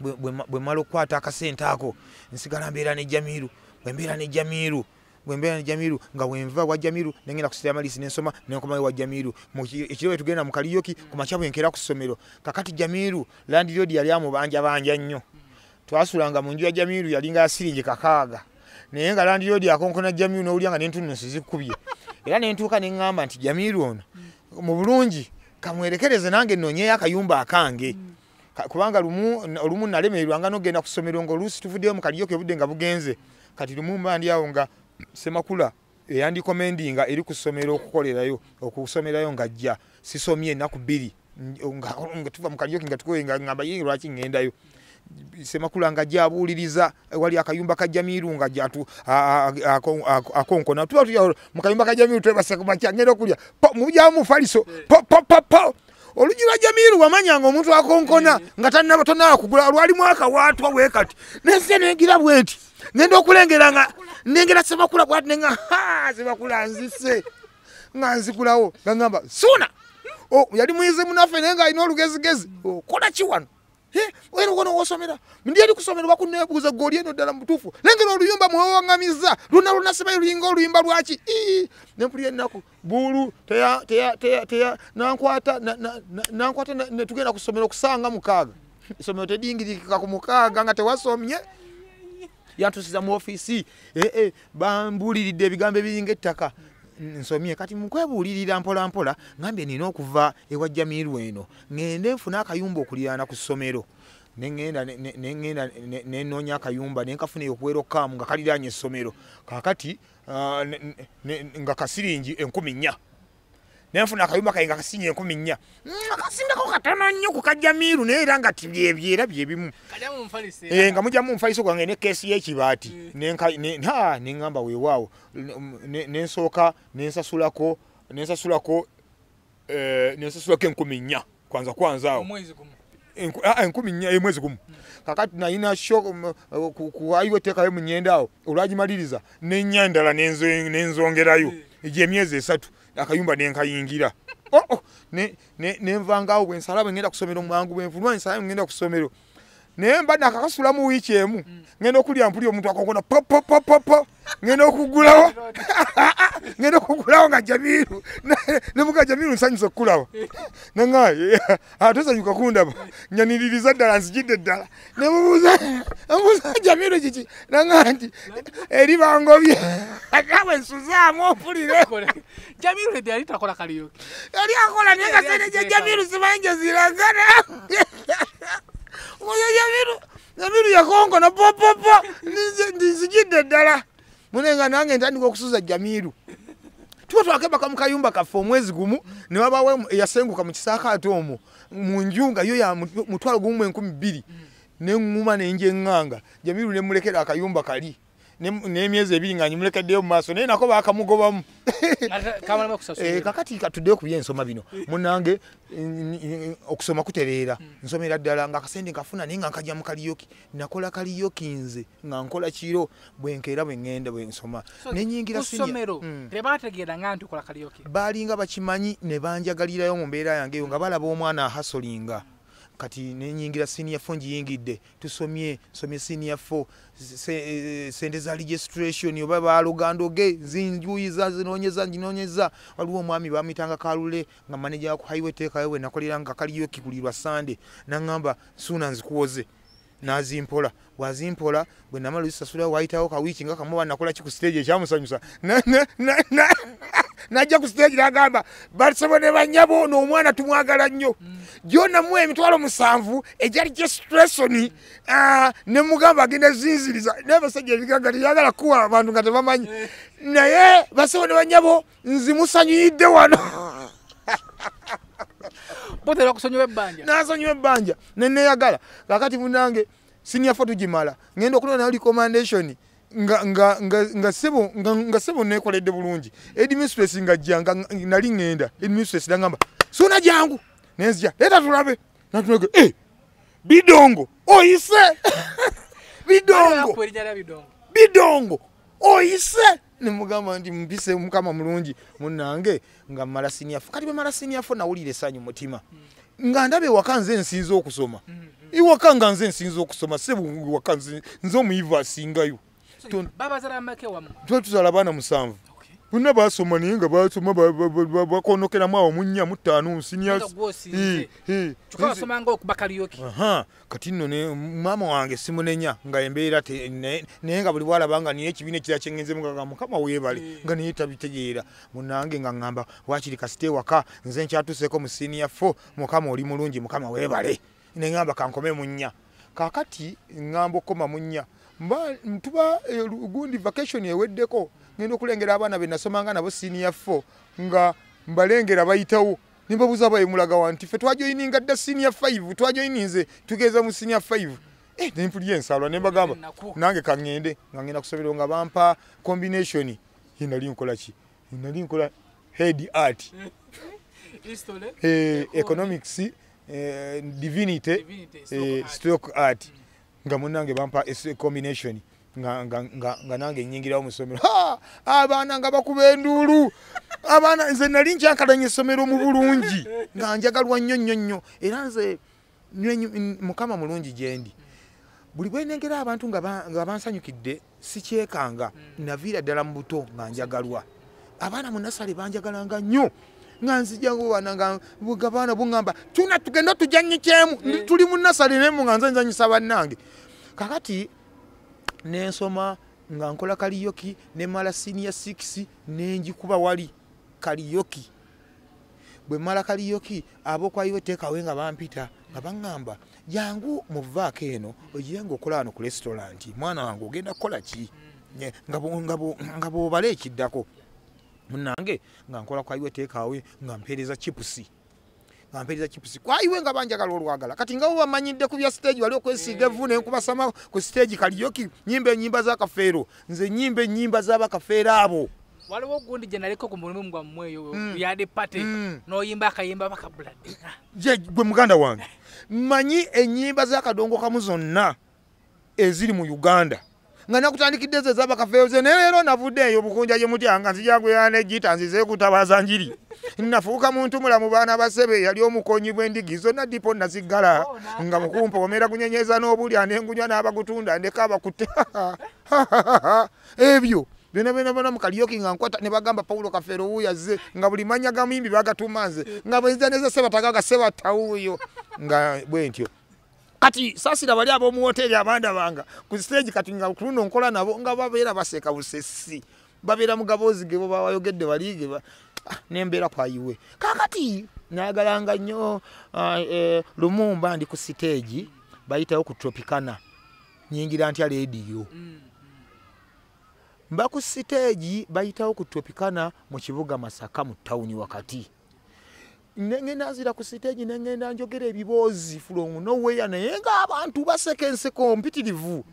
bwe- bwe ma- bwe mala okukwata akasente ako. Nsigala mbeera ne jamiru bwe mbeera ne jamiru bwe mbeera ne jamiru nga bwenva wa jamiru nengenda kusitira malisi nensoma nenkomayo wa jamiru ekiro bwe tugenda mu kaliyoki ku makya bwenkera ku ssomero. Kakati jamiru landirodi yali amubanja banja nnyo twasulanga mu nju ya jamiru yalinga yasiringi kakaaga. Naye nga landirodi akonkona jamiru nowulya nga nentunusi zikubye. Era nentuuka neŋŋamba nti jamiru ono mu bulungi kamwerekereze nange nonyeyo akayumba akange. Ka- kubanga lumu olumu nalemererwanga nogenda ku ssomero ngaoluusi tuvuddeyo mu kaliyoki obudde nga bugenze. Kati lumu mba ndi awo nga semakula eyandikomendinga eri ku ssomero okukolerayo okusomerayo ng'ajja sisomye ennaku bbiri. Nga nga tuva mu kaliyoki nga tukoye nga ngamba ye lwaki ŋŋendayo semakula nga jabuuliriza wali akayumba ka jamiru nga jatu akonkona tuba tuya mu kayumba ka jamiru twebase kumakya ngenda okulya po mujamu mufaliso po po po po. Olugi lwa jamiru wamanyanga omuntu akonkona nga tanaba tonaba kugula lwalimu akawaatwa bwe kati. Nense nengira bwenti ngenda okulengera nga nengera semakula bwati nenga ha semakula nzise. Nga nzigulawo. Nga ngamba suuna Oh, yali muyizi munaffe naye ng'alina olugezigezi. Oh, kola ki wano wera wona wosomera ndi eri kusomera? Bakunebuuza gwe oli eno ddala mutuufu lengera oluyumba mwewaŋŋamiza luna lunasibayo luyinga oluyimba lwaki nempulira ennaku buulu nankwata na- na- na- nankwata ne- ne tugenda ku ssomero kusanga mukaaga essomero tedingirikika ku mukaaga nga tewasomye yantusiza mu ofiisi eh, eh, bambuuliridde ebigambo ebiringa ettaka nsomye kati mukwebuulirira mpola mpola ngambye nina okuva ewa jamiru eno. Ŋŋende nfune akayumba okuliraana ku ssomero neŋŋenda ne- ne- neŋŋenda ne- nenoonya akayumba nenkafuna okuwera okukaamu nga kaliraanye essomero. Ne- nga kasiringi enkumi nnya nenfuna akayumba kaye nga kasiringi enkumi nnya. Mm, akasimbeko katono nnyo ku kajamiru naye era nga tibyebyera byebimu Eh, nga mujjamu mufaliso gwange ne keesi y'ekibaati. Ha, neŋŋamba weewaawo Ne- ne- nensooka nensasulako nensasulako eh, nensasulako enkumi nnya. Kwanza kwanza awo. Ah, enkumi nnya emwezi gumu. Kakati nalina sho uh, ku- ayiwe teekayo mu nyenda awo. Olwagimaliriza nenya nenzo- nenzongerayo egyemyezi esatu akayumba nenkayingira Oh, oh, ne- ne- nenvangaawo bwensala bwe ngenda kusomero mwangu bwenfunwa ensala ngenda kusomero naye mba nakakasula mu wiiki emu ngenda okulya mpuli omuntu akongona popopopopo ngenda okugulawo. Ngenda okugulawo nga jamiru Ne- ne muga jamiru nsanyusa okukulaba naŋaye atosanyuka kundaba. Nyaniririza ddala nzijidde ddala. Nemubuuza nemubuuza jamiru kiki? Naŋa nti eri bangobye nawe nsuzaamu ompulire. Jamiru ledi yali takola kaliyoki yali akola naye nga sente gye jamiru simanyi gye ziragana oyo jamiru jamiru yakongona popopo nzijidde ddala. Munenga nange ntandika okusuza jamiru tuba twakebaka mu kayumba kaffe omwezi gumu ne wabawo eyasenguka mu kisaakaate omwo mu nju nga yo ya mut- mutwalo gumu mu enkumi bbiri. Neŋŋuma nenja eŋŋanga jamiru nemulekera akayumba kali n'emyezi ebiri nga nyimulekeddeyo mu maaso naye nako baakamugobamu. Kamalama Eh, kakati katuddeyo ku byensoma bino. Munange eh, okusoma kutereera. Nsomera ddala nga akasente nkafuna naye nga nkajja mu kaliyoki. Nakola kaliyoki nze nga nkola kiro. Bwenkeera bwe ŋŋenda bwe nsoma. Nenyingira Mm. baalinga bakimanyi ne banjagalirayo mu mbeera yange eyo nga balaba omwana ahasolinga kati nenyingira senior fo ngiyingidde tusomye nsomye senior fo se- eh, sente za registration oba balugandoge zinjuyiza zinonyeza ginonyeza waliwo omwami bamuyitanga kalule nga maneja ku highway teekayo bwe nakoleranga kaliyo kikulirwa sande. Naŋŋamba suuna nzikuwoze. Nazimpola. Bwazimpola bwe namala ozisasula wayitawo kawiiki nga kamuba nakola ki ku stage ekyamusanyusa. Na- na- na- na- najja ku stage nagamba basebo ne banyabo ono omwana tumwagala nnyo. Gyonamuwa emitwalo musanvu egyali gyestressoni ne mugamba agenda zinziriza naye basajja ebigaga teyagala kuwa abantu nga tebamanyi. Naye basebo ne banyabo nzimusanyuyidde wano. Botera okusonyiwa ebbanja. Nasonyiwa ebbanja neneyagala kakati munange senior fo tugimala. Ngenda okulona nayo recommendation nga nga nga nga sebo nga, nga sebo nekoledde bulungi. Edmistress nga janga nali ngenda edmistress nagamba suna jangu nenzija leta tulabe. Natulaga eh bidongo oyise. Bidongo. Bidongo. Bidongo oyise. Nemugamba nti mpise mukama mulungi munange nga mmala siniafo kati bwemala siniafo nawulira essanyu mutima. Nga ndaba ewaka nze nsinza okusoma. Iwaka nga nze nsinza okusoma sebwaka nze nze omuyivu asingayo Tuba tuzala abaana musanvu. Bonna basoma naye nga basoma ba- ba- ba- ba- bakonokeramu awo munya mutaano kati nno maama wange simunenya nga embeera naye nga buli bwalaba nga niyo ekibiina ekira kyeŋŋenzemu gaga mukama weebale nga niye tabitegeera. Munange nga ŋŋamba wakiri kasite ewaka nze nkyatuseeko mu siniya fo mukama oli mulungi mukama weebale. Neŋŋamba kankome mu nnya. Kaakati ŋŋamba okukoma mu nnya mba tuba eh, gundi vacation eweddeko ngenda okulengera abaana be nasomanga nabo siniya fo nga mbalengera bayitawo. Nimbabuuza bayemulaga wanti ffe twajoyininga dda senior 5 twajoyininze tugeza mu senior 5 Eh, nempulya ensalwa nembagamba Ennaku. nange kaŋŋende nga ngenda kusomero nga bampa combination. Nali nkola ki? Nali nkola head art. Eh, economics eh, divinity stroke art. art nga munange bampa combination nga, nange nyingirawo mu ssomero. Abaana nga bakuba enduulu! Abaana nze nali nkyankalanya essomero mu bulungi nga njagalwa nnyo nnyo nnyo. Era nze mukama mulungi gyendi buli bwenengera abantu nga ba- nga bansanyukidde sikyekanga. Naviira ddala mu buto nga njagalwa. Abaana mu nasale banjagalanga nnyo nga nzijawana nga buga baana buŋŋamba tuna tugenda tujanyikemu tuli mu nasale naye mu nga nze nzanyisa bannange. Kakati nensoma nga nkola kaliyoki nemala siniya 6 nenjikuba wali kaliyoki. Bwe mmala kaliyoki ab'okwaiwe teekawe nga bampita nga baŋŋamba jangu muvaako eno ogire ngaokola wano ku restauranti mwana wange ogenda kukola ki? Bo- nga bw'obala ekiddako munange nga nkola kwaiwe teekawe nga mpeereza chipusi nga mpeereza chipusi kwaiwe nga banjagala olwagala. Kati nga bamanyidde ku bya stage wali okwesiiga evvu nenkubasama ku stage kaliyoki nyimba enyimba z'akafeero nze nyimba enyimba z'abakafeero abo. Waliwo ogundi gye naliko ku mulimu gwammwe eyo Mm. yade pate Mm. n'oyimba akayimba bakabulade Je, gwe muganda wange manyi enyimba z'akadongo kamu zonna eziri mu uganda nga nakutandikidde ze zabakafeero ze naye leero navudde eyo bukunja gye mutya nga nzijaguyana egita nzize kutabaza njiri. Nafuuka muntu mulamu baana basebe yali omukonyi bw'endigi zonna dipo naziggala nga mukumpa omera kunyenyeza n'obulya nengunywa n'abagutunda ndeka abakutte. Ebyo byona byona byona mukalyoki nga nkwata ne bagamba paulo kafeero wuuyo azze nga buli manya gamimbi bagatuma nze nga bwenza neza sebatagaga sebatawuuyo nga bwe ntyo kati saasira bali ab'omu woteri abandabanga ku stage kati nga kuluno nkola nabo nga babeera baseka busesi babeera mu gaboozi ge bo babayogedde bali ge ba- Ah, nembeera kwayiwe. Kakati nayagalanga nnyo ah, eh, lumumba ndi ku siteegi bayitawo ku tropicana nyingira ntya leediyo? Mba ku siteegi bayitawo ku tropicana mu kibuga masaka mu tawuni wakati nengenda nzira ku siteegi nengenda njogera ebiboozi from noweya naye ng'abantu baseka enseko mpitirivu.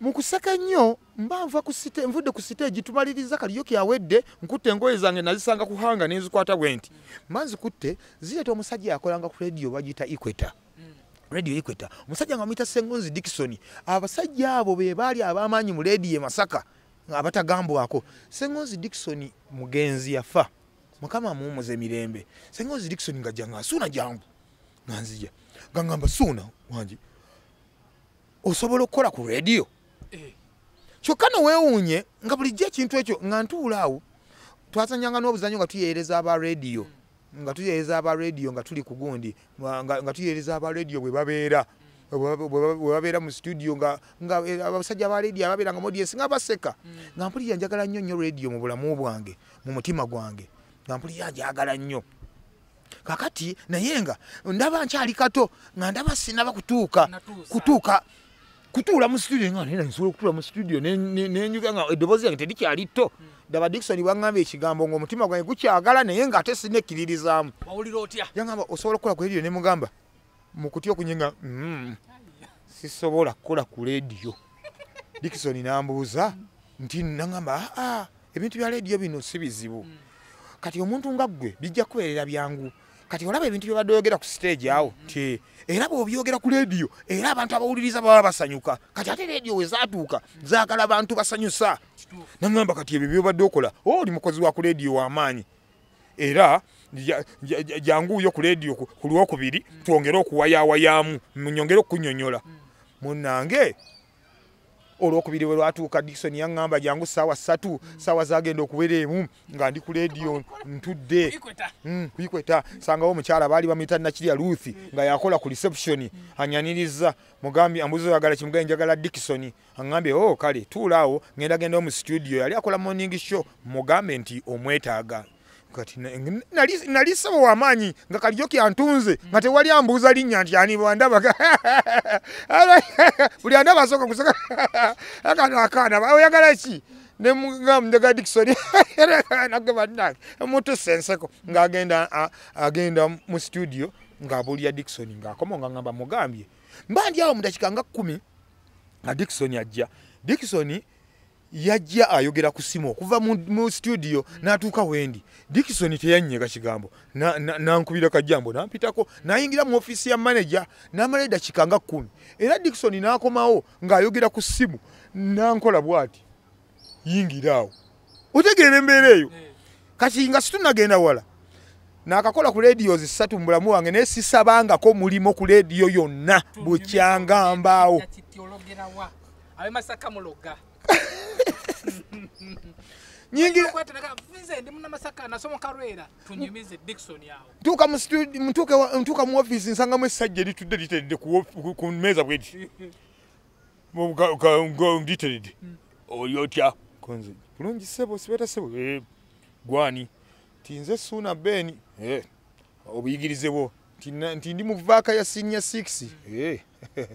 Mu kuseka ennyo mba nva nvudde ku siteegi tumaliriza kaliyoki awedde nkutte engoye zange nazisanga ku hanga nenzikwata bwe nti mba nzikutte zireeta omusajja yakolanga ku rediyo bagiyita equeta radio equeta omusajja nga bamuyita sengonzi dikison abasajja abo be baali ab'amaanyi mu rediyo e masaka abatagambwako. Sengonzi dikison mugenzi yafa mukama muwumuza emirembe. Sengonzi dikison nga janga suuna jangu nga nzija. Gangamba suuna wange osobola okukola ku rediyo kyokka noweewuunye nga bulijjo ekintu ekyo nga ntuula awo twazanyanga n'obuzanyo nga tuyeereza aba rediyo nga tuyeereza aba rediyo nga tuli ku gundi. Nga, nga nga tuyeereza aba rediyo bwe babeera. Bwe bwe- bwe babeera mu studio nga nga eh, abasajja ba rediyo ababeera nga modies nga baseka. Nga mpulira njagala nnyo nnyo rediyo mu bulamu bwange mu mutima gwange nga mpulira njagala nnyo. Kakati naye nga ndaba nkyali kato nga ndaba sinaba kutuuka kutuuka kutuula mu studio nga nena nsobola okutuula mu studio ne- ne- nenyuga nga eddoboozi yange terikyali tto. Daba dikisoni bwaŋŋamba ekigambo ng'omutima gwange gukyagala naye ng'ate otya? Yangamba osobola okukola ku rediyo ne mugamba mu kutya okunyenga "Mm, sisobola kukola ku rediyo dikisoni nambuuza nti nagamba aa ebintu bya rediyo bino si bizibu kati omuntu nga ggwe bijja kubeerera byangu. Kati olaba ebintu byobadde oyogera ku stage awo ti era bw'obyogera ku rediyo era abantu abawuliriza baba basanyuka. Kati ate rediyo we zaatuuka zaagala bantu basanyusa. Naŋŋamba kati ebyo byobadde okola oli mukozi wa ku rediyo w'amaanyi era ja- ja- ja- janguuyo ku rediyo ku ku lwokubiri twongere okuwayawayaamu nyongere okunyonyola. Munange olwokubiri bwe lwatuuka dikisoni yaŋŋamba jangu saawa ssatu saawa zagenda okubeera emu nga ndi ku rediyo ntudde. Ikweta kuikweta sangawo omukyala baali bamuyita nakirya ruthi nga yakola ku reception anyaniriza. Mugambye ambuzi oyagala kimugaye njagala dikisoni aŋambye o kale tuulaawo ngenda genda mu studio yali akola morning show. Mugambe nti omwetaaga kati na- nali- nali ssebo wamaanyi nga kalijoki antunze nga tewali ambuuza linnya nti ani bwandaba buli andaba asooka kuseka akano akaana ba- oyagala ki? Nemugambyaga dikisoni nage bannange mutuse enseko ng'agenda a- agenda mu studio ng'abuulira dikisoni ng'akoma nga ŋŋamba mugambye. Mba ndi awo mu dakika nga kkumi nga dikisoni ajja. Dikisoni yajja ayogera ku simu okuva mu, studio n'atuuka wendi dikisoni teyanyega kigambo nankubira na, nankubira kajambo nampitako nayingira mu ofiisi ya manaja namala edakika nga kkumi era dikisoni n'akomawo ng'ayogera ku simu nankola bw'ati yingira awo otegeera embeera eyo kati nga situnagenda wala nakakola ku rediyo zisatu mu bulamu wange naye sisabangako mulimo ku rediyo yonna bukyangambaawo ntuuka mu ofiisi nsangamu essajja eritudde literedde ku mmeeza bweti literedde oli otya? Konze. Bulungi sebo sibeta sebo "Eh, gwani. Ti nze suuna beni Eh, obuyigirize bwo. Nti ndi mu vaaka ya senior 6 Eh.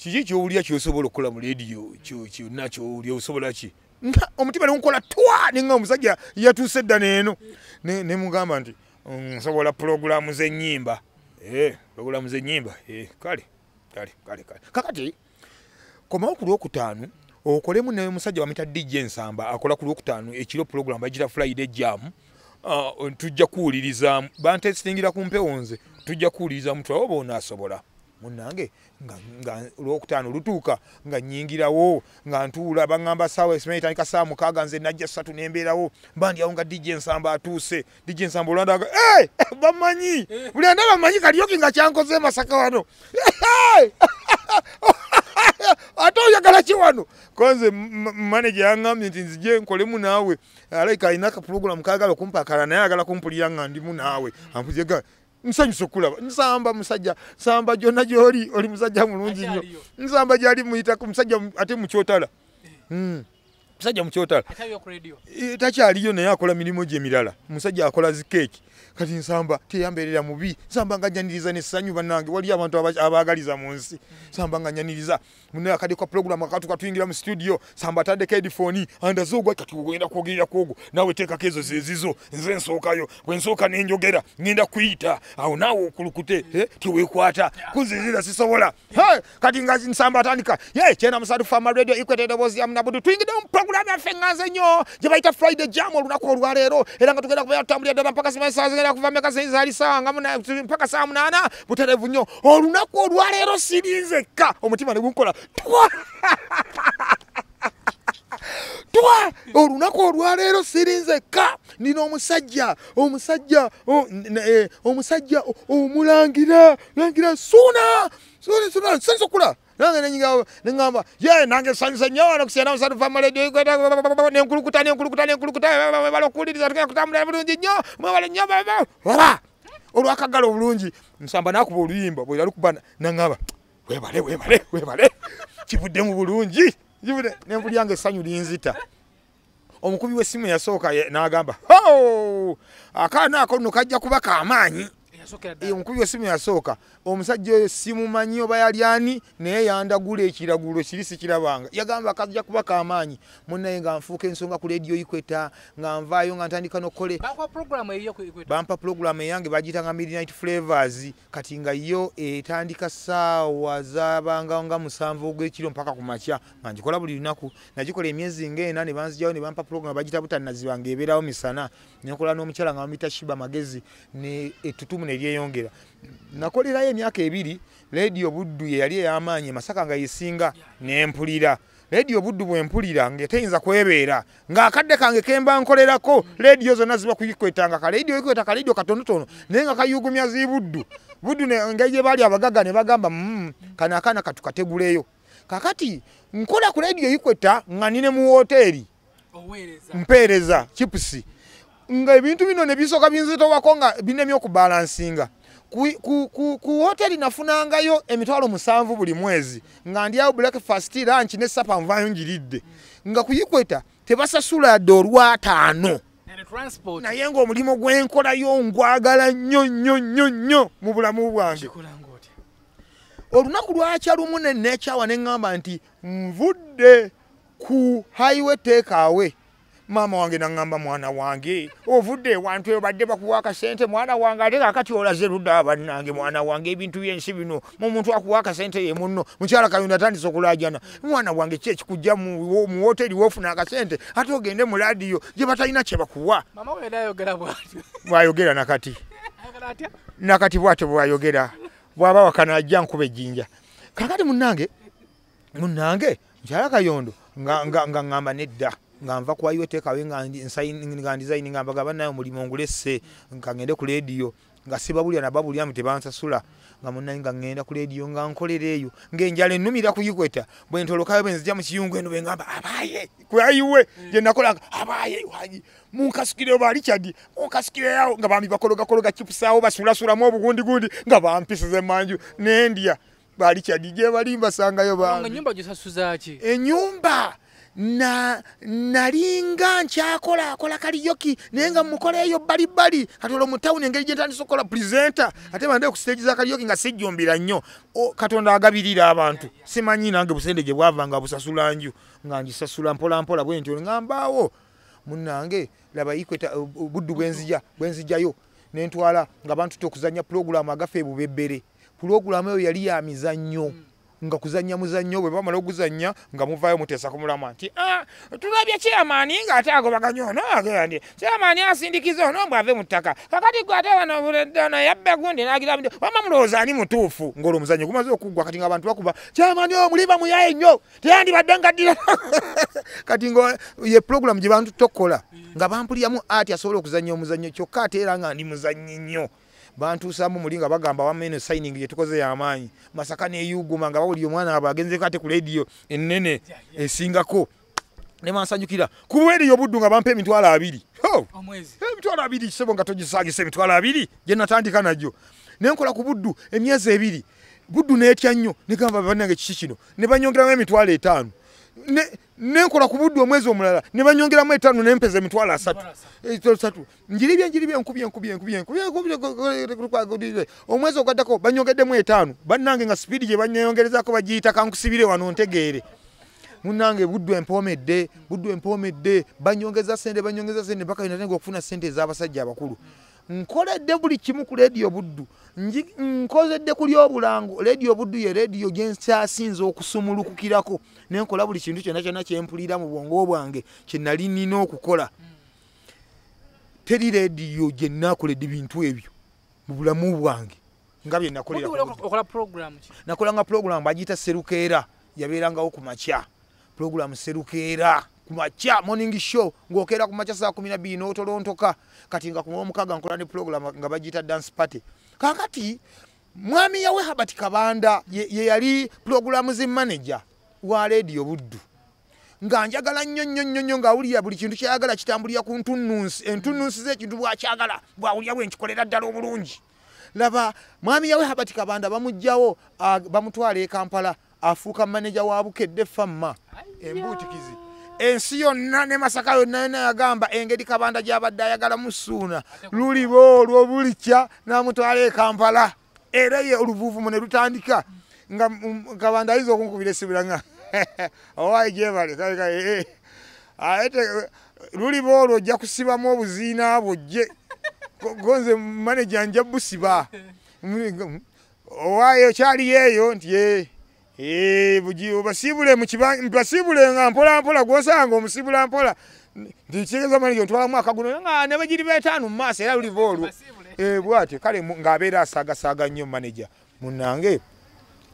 kiki kyowulya kyosobola okukola mu lediyo kyonna kyowulya osobola ki? Nga omutima negukola twa nenga omusajja yatuuse edda neeno Ne- nemugamba nti "Mm, nsobola pulogulaamu zenyimba Eh, pulogulaamu zenyimba Eh, kale kale kale kale. Kakati komawo ku lwokutaano okolemu ne musajja wamita dj ensamba akola ku lwokutaano ekiro pulogulamu bagira friday jam. Uh, tujja kuwulirizaamu bantesitingira ku mpewo nze tujja kuwulirizaamu twawe oba onaasobola munange nga, olwokutaano lutuuka nga nyingirawo nga ntuula baŋŋamba saawa esimanyi etandika saa mukaaga nze najja ssatu nembeerawo mba ndyawo nga dj ensamba atuuse. Dj ensamba olandaga hey, bamanyi buli anda bamanyi kalyoki nga kyankoze masaka wano? Ate oyagala ki wano? Konze manaje yaŋambye nti nzije nkolemu naawe. Alaika alina akapulogulamu kagala okumpa akalala naye agala kumpulira nga ndimu naawe. Ampuzega nsanyusa okulaba nsamba musajja nsamba gyonna gyoli oli musajja mulungi nnyo. Nsamba gyali muyitaku musajja mu- ate mukyotala Mm. musajja mukyotala. Eh, takyaliyo naye akola mirimu gye emirala. Omusajja akola zikeeki kati nsamba teyambeerera mubi nsamba nga nyaniriza nessanyu bannange waliyo abantu aba- abaagaliza mu nsi. Nsamba nga nyaniriza munaye akadde kwa pulogulamu akatuka tuyingira mu studio nsamba ataddeko edifoni andaze ogwa kati ogenda kwogerera kwogwo naawe teekako ezo zezizo nze nsookayo bwe nsooka nenjogera ngenda kuyita. Awo naawe okulukute tiweekwata kunzizira sisobola kati nga nsamba atandika. Ye kyenda musatu fama radio ikwete edoboozi ya munabudu tuyingidde mu pulogulamu yaffe ŋŋanze nnyo gye bayita friday jam olunaku olwaleero era nga tugenda kubeera tutambulira ddala mpaka simanyi zigenda kuva meka zaali saa nga mpaka saa munaana butereevu nnyo olunaku olwaleero sirinzekka omutima ne gunkola twa twa olunaku olwaleero sirinzekka nina omusajja omusajja eh, omusajja omulangira langira suuna suuna suuna nsanyusa okula nange nenyiga neŋamba ye nange nsanyusa nnyo wano kusiana musatu famaledio nenkulukuta nenkulukuta nenkulukuta bala okuwuliriza tugenda kutambulira bulungi nnyo mwebale nnyo baba oba! Olwakagala obulungi nsamba nakuba oluyimba bwe yalukuba naŋamba webale webale webale kivudde mu bulungi kivudde nempulyange essanyu linzita omukubi w'essimu yasooka n'agamba "Ho! akaana ako nno kajja kuba kamaanyi Eyasookera Eh, w'essimu yasooka. Omusajja oyo simumanyi oba yali ani naye yandagula ekiragulo kiri sikirabanga yagamba kajja kuba kamaanyi munnaye nga nfuuka ensonga ku lediyo ikweta nga nvaayo nga ntandika Equator. bampa pulogulamu eyange bagiyitanga midnight flavors. Kati nga yo etandika saawa zabanga nga musanvu ogwekiro mpaka ku makya. Nga ngikola buli lunaku. Nagikola emyezi ngaena ne banzijawo ne bampa pulogulamu bagita butanaziba nga ebeerawo misana. Nekola n'omukyala nga bamuyita shiba magezi ne ettutumu ne lyeyongera nakolerayo emyaka ebiri lediyo buddu ye yali ey'amaanyi e masaka nga yesinga nempulira. Lediyo buddu bwempulira nga teyinza kwebeera ng'akadde kange kemba nkolerako lediyo zonna ziba kuyikwetanga kalediyo ikweta kalediyo katonotono naye nga kayugumya zi buddu. Engeri gye baali abagaga ne bagamba "Mm, kano akaana katukateguleyo kakati nkola ku lediyo ikweta nga nine mu woteeri. Mpeereza chipusi nga ebintu bino ne bisooka binzitowako nga binemye okubalansinga ku, ku, ku, ku hoteri nafunangayo emitwalo musanvu buli mwezi nga ndyawo breakfast lunch ne sapa nvayo njiridde nga kuyikweta tebasasula yadde olwataano. Naye ng'omulimu gwenkolayo ngwagala nnyo nnyo nnyo nnyo mu bulamu bwange. Olunaku lwakya lumu ne neekyawa ne ŋŋamba nti nvudde ku highway takeaway maama wange naŋŋamba mwana wange ovudde ewantu eyo badde bakuwa akasente mwana wange ate kakati olaze ludda bannange mwana wange ebintu byensi bino mumuntu akuwa akasente ye munno mukyala kayonda atandise okulajana mwana wange ki ekikujja mu woteri wofuna akasente ate ogende mu ladiyo gye batalina kye bakuwa. Bwayogera nakati. Nakati bwatyo bwayogera bwaba wakana ajja nkuba ejjinja. Kakati munange munange mukyala kayondo nga ŋŋamba nedda nga nva kuwayo tekawe nga ndizaini nga mbaga bannaye omulimu ngulesse nga ngende ku lediyo nga sibabulya nababulyamu tebansasula nga munnaye nga ŋŋenda ku lediyo nga nkolera eyo ng'enjala ennumira kuyikweta bwe ntolokayo bwe nzija mu kiyungu eno bengamba abaaye kwayiwe gye nakolanga abaaye wangi munkasukire oba alikyadi munkasukireyawo nga bambi bakologakologa chipusawo basulasulamu obugundigundi nga bampisize manju nendya balikyadi gye bali mbasangayo Nga bambi ennyumba gyosasuza ki? Na nalinga nkyakola akola kaliyoki naye nga mukola eyo bbalibbali kati olwo mu tawuni engeri gye ntandisa okukola purezenta ate bande ku siteegi za kaliyoki nga sijjumbira nnyo. Katonda agabirira abantu. Simanyi nange busente gye bwava nga busasula nju nga ngisasula mpolampola bwe ntyo nga mbaawo. Munnange laba ikweta buddu bwenzija bwenzijjayo nentwala nga bantu okuzanya pulogulaamu agafe ebubebbere pulogulaamu eyo yali ya mizannyo nga kuzanya muzannyo bwe bamala okuzanya nga muvaayo muteesa ku mulamwa nti "Ah, tulabye kyamaani ng'ate agobaganya ono agera ndi kyamaani asindikiza ono mbw ave mu ttaka. Kakati gwe ate buleddano yabba gundi nagira wama mulowooza ani mutuufu? Ng'olwo omuzannyo gumaze okuggwa kati nga abantu bakuba kyamaani o muliba muyaye nnyo teyandibadde ngaddira kati nga ye pulogulaamu gye bantu tokola nga bampuliramu ati asobola okuzanya omuzannyo kyokka ate era nga ndi muzannyi nnyo bantuusamu muli nga bagamba wamene signing gyetukoze yamaanyi masaka neyuguma nga bawulira omwana abwe agenzeko ate ku lediyo enene esingako. Ne bansanyukira. Ku lediyo buddu nga bampa emitwalo abiri. Emitwalo abiri kisebo nga togisagisa emitwalo abiri gye natandika najjo nenkola ku buddu emyezi ebiri. Buddu netya nnyo negamba bannange kiki kino? Ne banyongeramu emitwalo etaano nenkola ku buddu omwezi omulala ne banyongeramu etaano nempeza emitwalo asatu. Emitwalo asatu. Njiribye njiribye nkubye nkubye nkubye nkubye nkubye omwezi ogwaddako banyongeddemu etaano. Bannange nga sipiidi gye banyongerezako bagiyita kankusibire wano ntegeere. Munange buddu empomedde buddu empomedde banyongeza sente banyongeza sente mpaka natenga okufuna sente ez'abasajja abakulu nkoledde buli kimu ku lediyo buddu. Nkozedde ku lyobulango. Lediyo buddu ye lediyo gyensyasinza okusumulukukirako nenkola buli kintu kyonna kyonna kyempulira mu bwongo bwange kyenali nina okukola. Teri lediyo gye nakoledde bintu ebyo mu bulamu bwange nga bye nakolera ku buddu. okola program bagiyita serukeera yabeerangawo ku makya. Pulogulamu serukeera ku makya morning show ng'okeera ku makya saa kumi nabiri n'otolontoka. Kati nga ku lwomukaga nkola ne pulogulamu nga bagiyita dance party. Kakati mwami yawe habati kabanda ye yali pulogulamu zimanaja wa lediyo buddu. Nga njagala nnyo nnyo nnyo nnyo ng'awulira buli kintu kyayagala kitambulira ku ntunnunsi entunnunsi z'ekintu bwakyagala bwawulira bwenkikolera ddala obulungi. Laba mwami yawe habati kabanda bamugjawo bamutwala e kampala afuuka maneja wa bukedde famma embuutikizi ensi yonna ne masaka yonna yonna yagamba engeri kabanda gy'abadde ayagala musuuna lulibo olwo bulikya n'amutwala e kampala. Era ye oluvuuvumu ne lutandika nga kabanda ayinza okunkubira esibira nga owaayi gyebale kale kale eh. ate lulibo olwo ojja kusibamu obuziina bwojje. Go- gonze maneja nja busiba. Owaayo okyali eyo? Nti "Eh, eh, obasiibule mu kiba- basiibule nga mpola mpola gwosanga omusibula mpola. Nti kitegeeza maneja ontwala mwaka guno nga ne bagiri betaano mu maaso era luliva olwo. Eh, bwatyo kale ng'abeera asaagasaaga nnyo maneja munange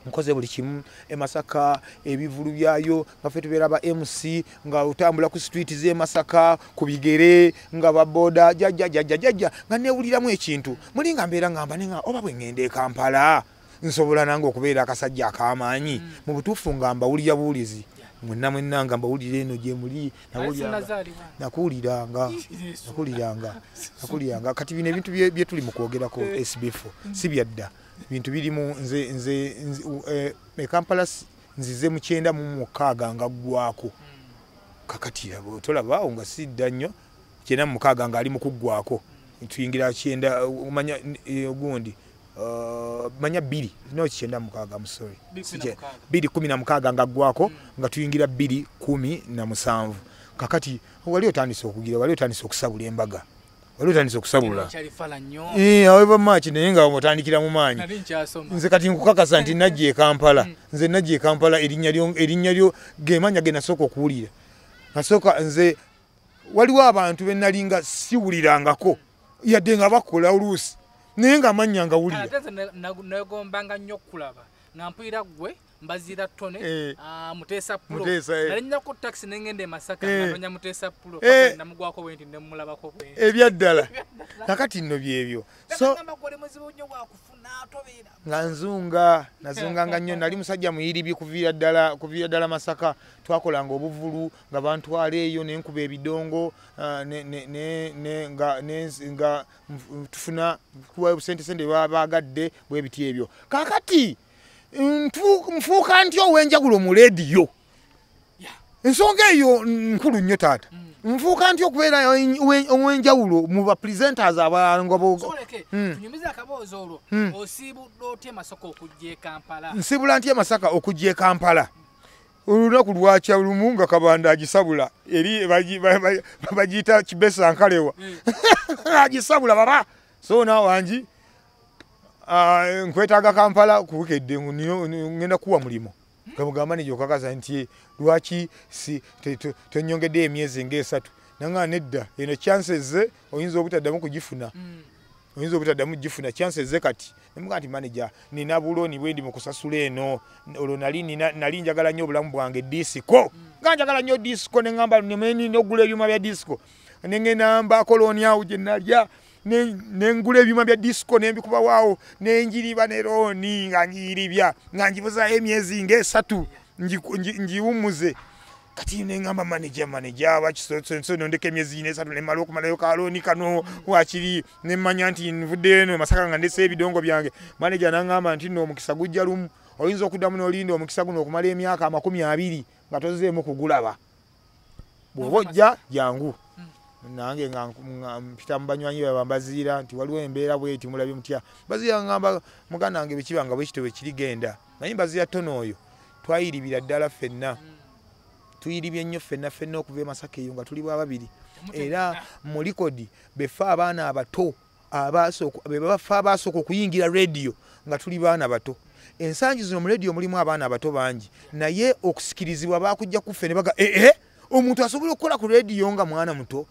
nkoze buli kimu. Emasaka ebivulu byayo nga ffe tubeera ba mc nga otambula ku street z'e masaka ku bigere nga baboda jajjajajjajajja nga newuliramu ekintu. Muli nga mbeera ngamba nenga oba bwe ŋŋenda e kampala nsobola nange okubeera akasajja ak'amaanyi. Mu butuufu nga mbawulira buwulizi. Mwenna mwenna nga mbawulira eno gye muli. Nakuwuliranga. Nakuwuliranga. Nakuwuliranga. Kati bino ebintu bye tuli mu kwogerako sbf si byadda bintu birimu nze nze u- eh, e s- nzize mu kyenda mu mukaaga nga ggwako kakati abo tolabaawo nga sidda nnyo. Kyenda mu mukaaga nga ali mu kuggwako tuyingira kyenda omanya eh, ogundi manya bbiri no kyenda mukaaga musori Bbiri kumi na mukaaga. nga ggwako nga tuyingira bbiri kumi na musanvu. Kakati wali otandise okugira wali otandise okusabula embaga? Wali otandise okusabula? Eh, aweva maaki naye nga otandikira mu maanyi. Nze kati nkukakasa nti najja e kampala. Nze najja e kampala erinnya lyo- gemanya ge nasooka okuwulira. Nasooka nze waliwo abantu be nali nga siwulirangako yadde nga bakola oluusi naye nga amanya nga wulira negombanga nnyo okulaba nga mpulira gwe mbazira ttone Eh. muteesa pulo eh. nali nnyako takisi nengenda e masaka Eh. nga nonya muteesa pulo Eh. namugwako bwe nti nemulabako ebyaddala nakati nno byebyo so nga nzunga nazunganga nnyo nali musajja muyiribye kuviira ddala kuviira ddala masaka. Twakolanga obuvulu nga bantwala eyo nenkuba ebidongo uh, nga tufuna kuwayo busentesente babagadde bwebiti ebyo. Kakati nfuuka ntya ow'enjawulo mu leediyo ensonga eyo nkulu nnyo taata. Mm. nfuuka nti okubeera owenjawulo mu bapresenters abalala nsibula ntya emasaka okujja ekampala olunaku lwakya lumu nga kabanda agisabula eri bagiyita kibesa nkalewa. Agisabula baba! So naawangi ah, nkwetaaga kampala kuwekedde ngenda kuwa mulimu. Gamugamba nijokakasa nti lwaki tonyongedde emyezi ngaesatu nanga nedda eno chances oyinza obutaddamu kugifuna. Mm. oyinza obutaddamu gifuna chances ze kati. Nemuga nti manaja nina buloni bwendi mu kusasula eno. Olwo nali njagala nnyo obulamu bwange disiko. Nga njagala nnyo disiko neŋamba nina okugula ebyuma bya disiko. Neŋenda mbakoloni awo gye nalya. Ne- nengula ebyuma bya disiko nembikubawaawo nenjiriba ne looni nga njiribya nga njibuzayo emyezi ngaesatu njiku- njiwumuze kati neŋamba maneja maneja wakisoso nondeka emyezi ine esatu nemala okumalayo kalooni kano wakiri nemanya nti nvuddeyo eno masaka nga ndesa ebidongo byange. Maneja naŋŋamba nti no omukisa gujja lumu. Oyinza okuddamu nolinda omukisa guno okumala emyaka amakumi abiri nga tozeemu kugulaba. Bw'oba ojja jangu nange nga mpita mu banywanyi babe mbaziira nti waliwo embeera bweti mulabye mutya. Baziira ngamba muganda wange bwekiba nga bwekito bwekirigenda naye mbaziira tono oyo twayiribira ddala ffenna. Tuyiribye nnyo ffenna ffenna okuva e masaka eyo nga tuli bwababiri era mu likodi befe abaana abato abasooka- be bafe abasooka okuyingira rediyo nga tuli baana bato ensangi zino mu rediyo mulimu abaana abato bangi. Naye okusikirizibwa bakujja kuffe ne baga ee omuntu asobola okukola ku rediyo nga mwana muto?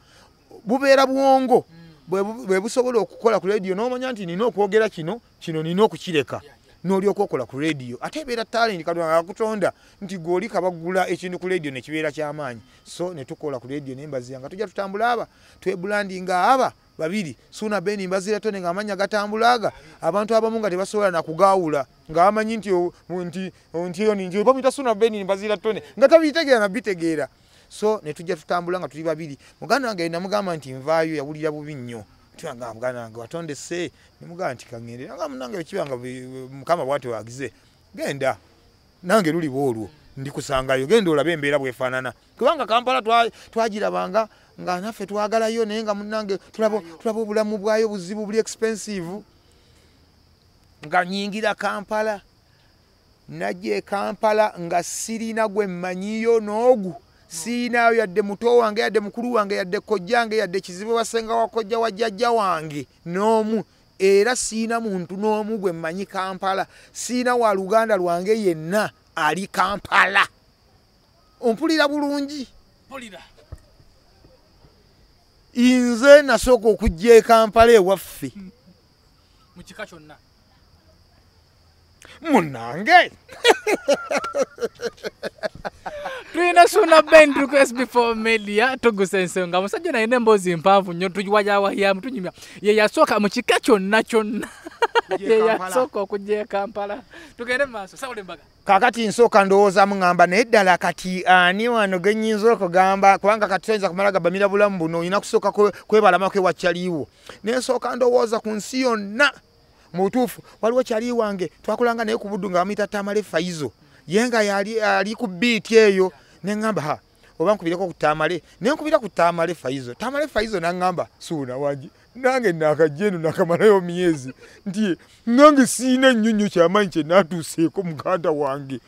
Bubeera bwongo. Bu- bwe busobola okukola ku rediyo n'omanya nti nina okwogera kino kino nina okukireka n'olyoka okola ku rediyo ate ebeera talenti katonda akutonda nti gweoli kabagula ekintu ku rediyo nekibeera kyamaanyi. So netukola ku rediyo nembazira nga tujja tutambula aba. Twebulandinga aba babiri suuna beni mbazira tone ngaamanya gatambulaga. Abantu abamu nga tebasobola nakugawula ngaamanyi nti o- nti nti nti bamwita suuna beni mbazira tone nga tabitegeera nabitegeera so netujja tutambula nga tuli babiri. Muganda wange namugamba nti nvaayo yawulira bubi nnyo tugamba muganda wange watondese nemugamba nti kaŋŋende nga munange ekibanga mukama bwati wagize genda nange luliba olwo ndikusangayo genda olabe embeera bwefaanana. Kubanga kampala twa- twagirabanga nga naffe twagalayo naye nga munange tulaba tulaba obulamu bwayo buzibu buli expensive. Nga nyingira kampala najja e kampala nga sirina gwe mmanyiyo n'ogu siinayo yadde muto wange yadde mukulu wange yadde kojjange yadde kizibu wasenga wakojja wa jjajja wange n'omu. Era siina muntu n'omu gwe mmanyi kampala. Siina wa luganda lwange yenna ali kampala. Ompulira bulungi. Nze nasooka okujja e kampala ewaffe. Mu kika kyonna munange. Tulina suuna ben tuliko sb4 media tugusa ensonga. Musajja nalina emboozi mpanvu nnyo tuwayawahyamu tunyumya ye yasooka mu kika kyonna kyonna. Ye yasooka okujja e kampala. Tugende maaso. Sawula embaga kakati nsooka ndowooza muŋŋamba naye ddala kati ani wano genyinza okugamba? Kubanga kati toyinza kumala gabamira bulamu buno olina kusooka kwe- kwebalamako ewa kyaliwo naye nsooka ndowooza ku nsi yonna mu butuufu waliwo kyali wange twakolanga naye ku buddu nga bamuyita tamale faizo ye nga yali ali ku biiti eyo neŋŋamba ha oba nkubireko ku tamale? Naye nkubira ku tamale faizo tamale faizo naŋŋamba suuna wangi nange nakajja eno nakamalayo myezi. Nti nange siina nnyo nnyo kyamaanyi kye naatuuseeko muganda wange.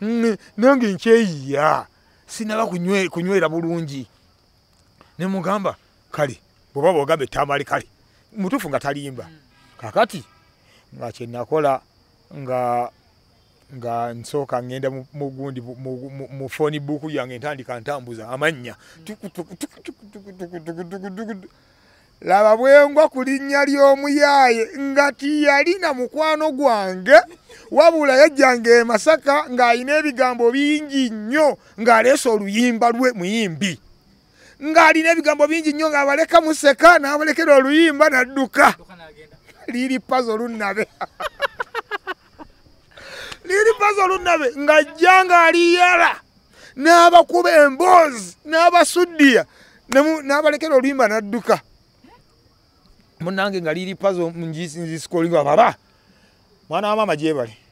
Mm, nange nkyeyiya sinaba kunywe- kunywera bulungi. Ne mugamba kale bwoba bwogamba etamale kale mutuufu nga talimba. Kakati nga kyenakola nga nga nsooka ngenda mu gundi mu fooni buuku yange entandika ntambuza amannya hmm. laba bwengwa ku linnya ly'omuyaaye nga tiyalina mukwano gwange wabula yajjanga e masaka ng'alina ebigambo bingi nnyo ng'aleese oluyimba lwe muyimbi. Ng'alina ebigambo bingi nnyo ng'abaleka museka n'abalekera oluyimba n'adduka. Liri pazo lunnabe liri pazo lunnabe ng'ajja ng'aliyala n'abakuba emboozi n'abasuddiya n'abalekera oluyimba n'adduka. Munange nga liri pazo nzisikolinga baba mwana wa maama gyebale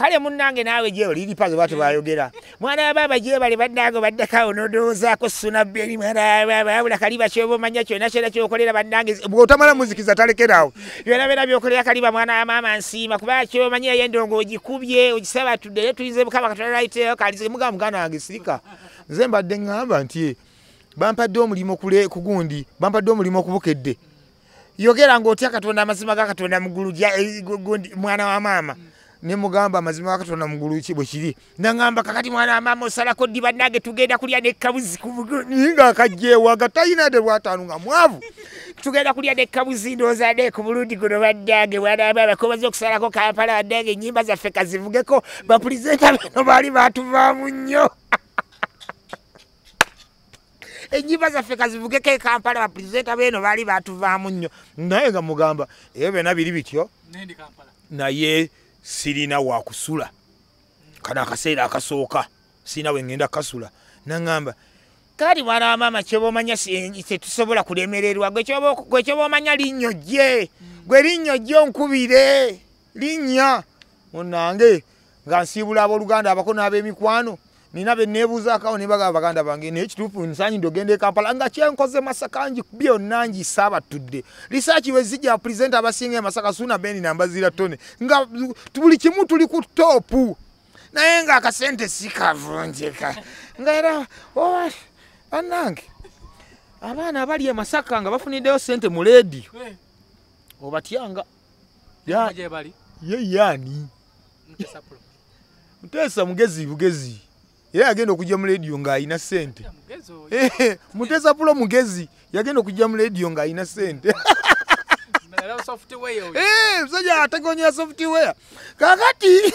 kale munnange naawe je oliripa ze batu bayogera mwana wa baba je bale bannange baddekawo nodowoozaako suna beri mwana wa baba abula kaliba kyoba omanya kyona kyona kyokolera bannange bw'otamala muzikiza talekerawo byona byona byokolera kaliba mwana wa maama nsiima kuba kyomanyi eyo endongo ogikubye ogisaba tuddeyo tuyinze mukama katonda layiteyo kalize mugamba muganda wange sirika. Nze mbadde ŋŋamba nti "Eh, bampadde omulimu ku gundi bampadde omulimu okubukedde yogera ng'otya katonda amazima ga katonda mugulu gya- eh, mwana wa maama. ne mugamba amazima ga katonda mugulu ki bwe kiri? Naŋŋamba kakati mwana wa maama osalako ddi bannange tugenda kulya nekkabuzi ku bugundi ng'akajjeewaga talina de lwataano nga mwavu. Tugenda kulya nekkabuzi ndoozadde ku bulundi guno bannange mwana wa maama kobaza okusalako kampala bannange ennyimba zaffe kazivugeko bapulezenta beno baali batuvaamu nnyo. Ennyimba zaffe kazivugeko e kampala bapulezenta beeno baali batuvaamu nnyo. Naye nga mugamba ebyo byonna biri bityo? Naye sirina wakusula kano akaseera akasooka sirina wengenda kukasula naŋŋamba kati mwana wa maama kyoba omanya tetusobola kulemererwa gwe kyoba omanya linnyo gye gwe linnyo gye onkubire linnya. Munange nga nsiibula abooluganda abako n'ab'emikwano nina beneebuuzaakawo ne bagamba baganda bange naye kituufu nsaanyidde ogenda e kampala? Nga kyenkoze masaka ngi byonna ngisaabatudde lisaaki we zijja purezidenti abasinga e masaka suuna beni nambazira tone. Nga buli kimu tuli ku toopu naye ng'akasente sikavunjika nga era owa bannange abaana abali e masaka nga bafuniddeyo sente mu leediyo obatyanga. Ya- gye bali. ye yaani? Mukisapula muteesa mugezi bugezi era yagenda okujja mu leediyo ng'alina sente mugezi oyo Eh, muteesa pulo mugezi yagenda okujja mu leediyo ng'alina sente era software oyo. Eh, musajja ategonyera software. Kakati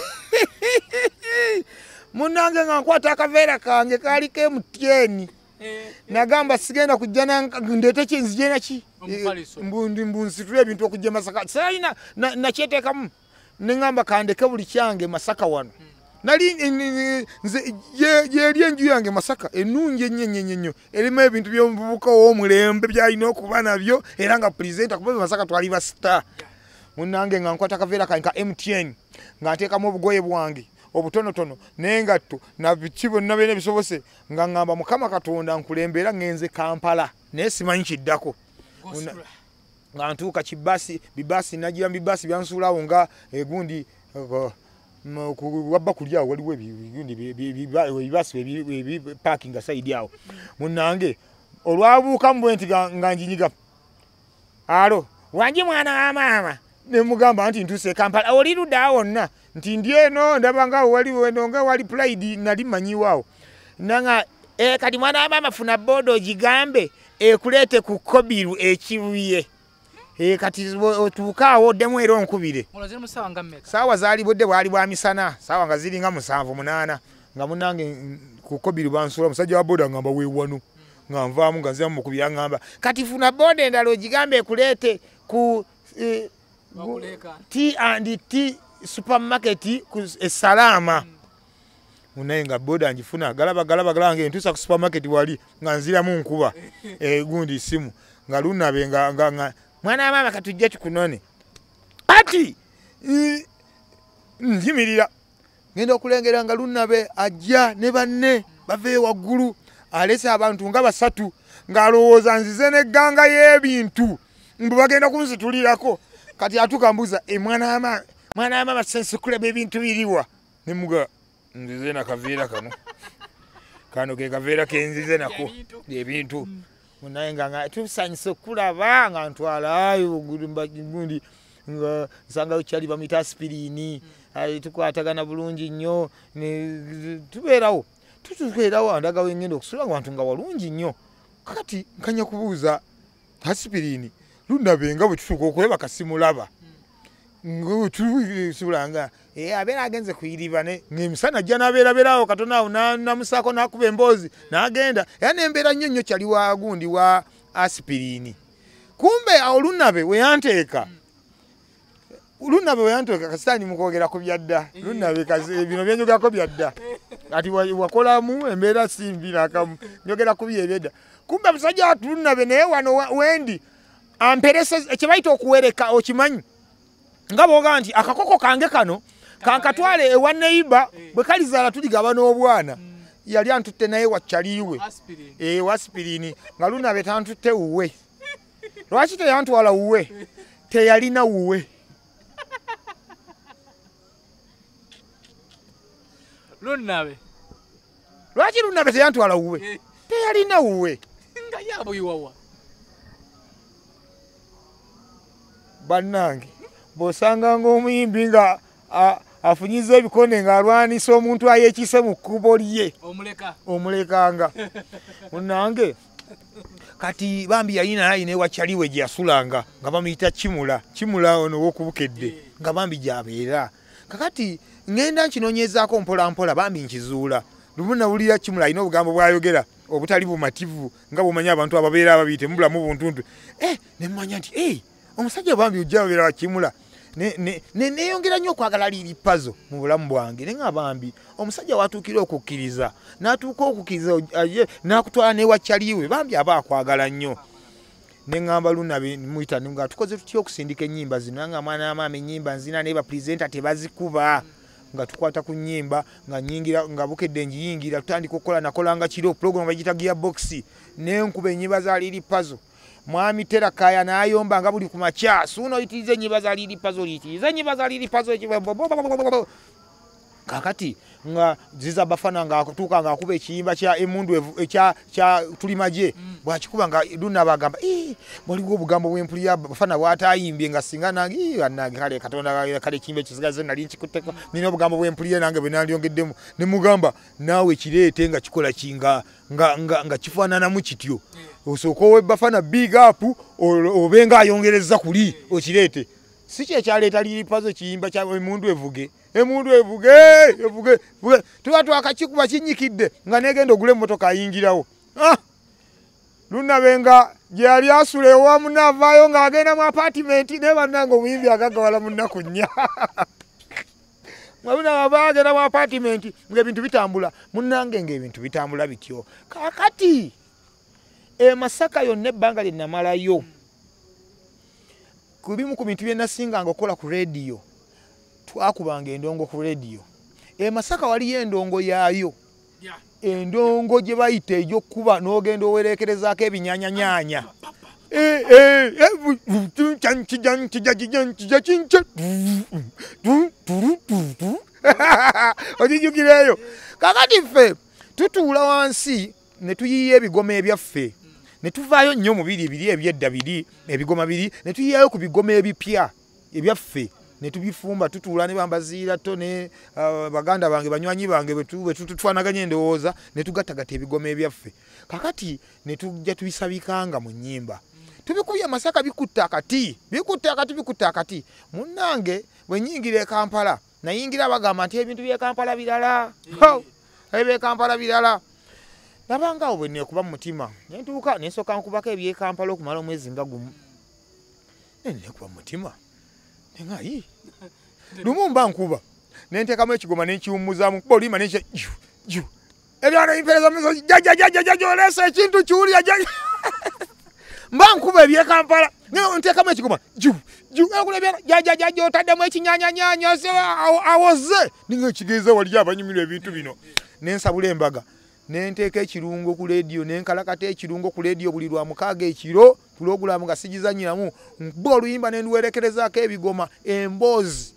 munange nga nkwata akaveera kange kaliko emutyeeni Eh, nagamba sigenda kujja ndeete ki nzije naki Omufaliso. mbunsitule ebintu okujja masaka. Salina nakyeteekamu. Neŋamba kandeke buli kyange masaka wano nali nze ye- yeri enju yange masaka enungi ennyo erimu ebintu byomububuka ow'omulembe byalina okuba nabyo era nga purezenta kuba masaka twali ba star. Munange nga nkwata akaveera kange ka mtn nga nteekamu obugoye bwange obutonotono n'engatto na biki byonna byona bisobose nga ŋŋamba mukama katonda nkulembe era ŋŋenze kampala naye simanyi kiddako. Nga ntuuka kibasi bibasi nagira bibasi byansuulawo nga egundi m- ku- wabba kuli awo waliwo ebibasi ebipakinga saidi awo munange olwabuukamu bwe nti nga njinyiga alo wangi mwana wa maama nemugamba nti ntuuse e kampala oli luddawo wonna nti ndi eno ndaba nga waliwo eno nga wali pride nali manyiwaawo nanga e, kati mwana wa maama funa boda ogigambe ekuleete ku kobiru ekibuye e, kati bo- otuuke awo oddemu era onkubire. Saawa zaali budde bwali bwa misana saawa nga ziri nga musanvu munaana nga munange ku kobiru bansula omusajja wa boda ngamba weewano nga nvaamu nga nziramu mukubira ngamba kati funa boda endala ogigambe ekuleete ku eh, bakuleeka. T and t supermarket ku esalaama munaye nga boda ngifuna galaba galaba galaba nga entuusa ku supermarket wali nga nziramu nkuba egundi simu nga lunabe nga mwana wa maama katujje tukunone ati mm, njimirira ngenda okulengera nga lunabe ajja ne banne bava waggulu alese abantu nga basatu ng'alowooza nzize n'egganga y'ebintu mbu bagenda kunsitulirako kati atuuka mbuuza e mwana wa maama mwana wa maama sensikulaba ebintu biriwa? Nemuga nzize nakaveera kano. Kano ke kaveera kenzize nako ebintu munaye nga tusanyusa okulaba nga ntwalayo gundi nga nsanga kyali bamuyita aspiriini ai, tukwatagana bulungi nnyo tubeerawo tutubeerawo ndagawo engenda okusula nga bantu nga walungi nnyo. Kakati nkanya kubuuza aspiriini lunabe nga bwe tutuuka okulaba kasimulaba tulanga abeera agenze kuyiriba ngaemisana ajja nabeerabeerawo katona awo na- namusaako nakuba emboozi n'agenda. Era nembeera nnyo nnyo kyali wa gundi wa aspiriini kumbe awo lunabe weyanteeka lunabe weyanteeka kasitaani mukwogera ku byadda. Lunabe kazi- bino byenjogerako byadda. Ati wa- wakolamu embeera simbi nakamu njogera ku byo ebyedda kumbe musajja watu lunabe naye wano wa- wendi amperese kyebayita okuwereka okimanyi nga bwoga nti akakoko kange kano kankatwale ewa neiba bwe kalizaala tuligaba n'obwana yali antutte naye wakyaliiwe. Aspirin. ewa sipirini nga lunabe tantutte wuwe. Lwaki teyantwala wuwe? Teyalina wuwe. Lunabe. lwaki lunabe teyantwala wuwe? Eh, teyalina wuwe. Nga yabuyiwawa. bannange bw'osanganga omuyimbi nga afunyiza ebikonde ng'alwanisa omuntu ayeekise mu kkubo lye. Omuleka. omulekanga. Munange kati bambi yalina ayina ewakyaliwe gye yasulanga nga bamuyita kimula kimula ono wokubukedde nga bambi gyabeera. Kakati ngenda nkinoonyezaako mpolampola bambi nkizuula. Lumu nawulira kimula alina obugambo bwayogera obutali bumativu nga bwemanyi abantu ababeera ababiri temubulamu buntuntu e nemanya nti e omusajja bambi ojja babeera wakimula Ne- ne- ne- neyongera nnyo okwagala liri pazo mu bulamu bwange? Naye nga bambi omusajja watuukira okukkiriza n'atuuka okukkiriza aye n'akutwala newakyaliwe bambi aba akwagala nnyo. Neŋŋamba lunabe muyita nga tukoze tutya okusindika ennyimba zino? Nga mwana wamaama ennyimba nzina naye bapurezenta tebazikuba. Nga tukwata ku nnyimba nga nyingira nga bukedde njiyingira tutandika okukola nakolanga kiro puroguramu bagita gia boxi nenkuba ennyimba za liri pazo mwami terakaya nayomba nga buli ku makya suuna oyitiriza ennyimba za liri pazo oyitiriza ennyimba za liri pazo kakati nga ziza bafana ngaatuuka ngaakuba ekiyimba kya emundu ekya kya tulimaje bwakikuba nga luna bagamba "Eh, waliwo obugambo bwempulira bafana bwatayimbye nga singa nange "Ih, bannange kale katonda kale ekiyimba ekisigaze nali nkikutteko nina obugambo bwempulire nange bwe nalyongeddemu ne mugamba naawe kireete nga kikola kinga nga, kifaananamu kityo? Osooka owe bafana big up obe nga ayongereza kuli okireete si kyekyaleeta liripazo kiyimba kya emundu evuge. Emundu evuge evuge evuge. Tuba twakakikuba kinyikidde nga negenda ogula emmotoka ayingirawo. Ah! lunabe nga gye yali asula ewamu naavaayo ng'agenda mu apatimenti naye bannange omuyimbi agagawala mu nnaku nnya. Mwabuna bagenda mu apatimenti ngaebintu bitambula. Munnange ngaebintu bitambula bityo. Kakati emasaka yonna ebbanga lye namalayo ku bimu ku bintu bye nasinganga okukola ku rediyo twakubanga endongo ku rediyo emasaka waliyo endongo yaayo. Endongo gye bayita egy'okkuba n'ogenda du- du- turu- tu- tu. okijjukira eyo. Kakati ffe tutuula wansi ne tuyiiya ebigoma ebyaffe ne tuvaayo nnyo mu biri biri ebyedda biri ebigoma biri ne tuyiyayo ku bigoma ebipya ebyaffe. Ne tubifumba tutuula ne bambaziira to ne ah, baganda bange banywanyi bange bwe tu- bwe tu- tutwanaganya endowooza ne tugattagatta ebigoma ebyaffe. Kakati ne tujja tubisabikanga mu nnyimba. Tubikubye amasaka bikutte akati bikutte akati bikutte akati. Munnange bwe nyingira e kampala nayingira bagamba nti ebintu by'e kampala birala. Ho! eby'e kampala birala nabangaawo bwe neekuba mu mutima nentuuka nensooka nkubako eby'e kampala okumala omwezi nga gumu. Neneekuba mu mutima nenga yi lumu mba nkuba. Nenteekamu ekigoma nenkiwummuzaamu kuba oluyimba nenkya ju ebyana impereza miso jajajajaja oleesa ekintu kiwulira jaja mba nkuba eby'e kampala. Ne nteekamu ekigoma ju jajajaja otaddemu ekinyanyanyanya awo- awoze. Ninga ekigeeza wali abanyumirwa ebintu bino. Nensabula embaga nenteeka ekirungo ku lediyo nenkalakata ekirungo ku lediyo buli lwa mukaaga ekiro pulogulamu nga sigizanyiramu nkuba oluyimba nendiwerekerezaako ebigoma emboozi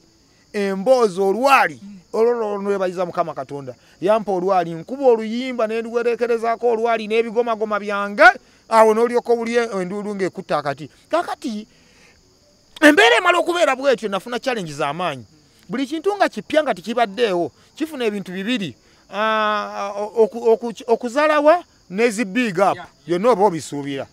emboozi olwali olwo nwebayiza mukama katonda. Yampa olwali nkuba oluyimba nendiwerekerezaako olwali n'ebigomagoma byange awo nolyoka obuli enduulu ngaekutta akati. Kakati embeera emala okubeera bwetyo nafuna challenge z'amaanyi buli kintu nga kipya nga tikibaddeewo kifuna ebintu bibiri Ah, oku- oku- okuzalawa nezibig up Yeah. byonna oba obisuubira.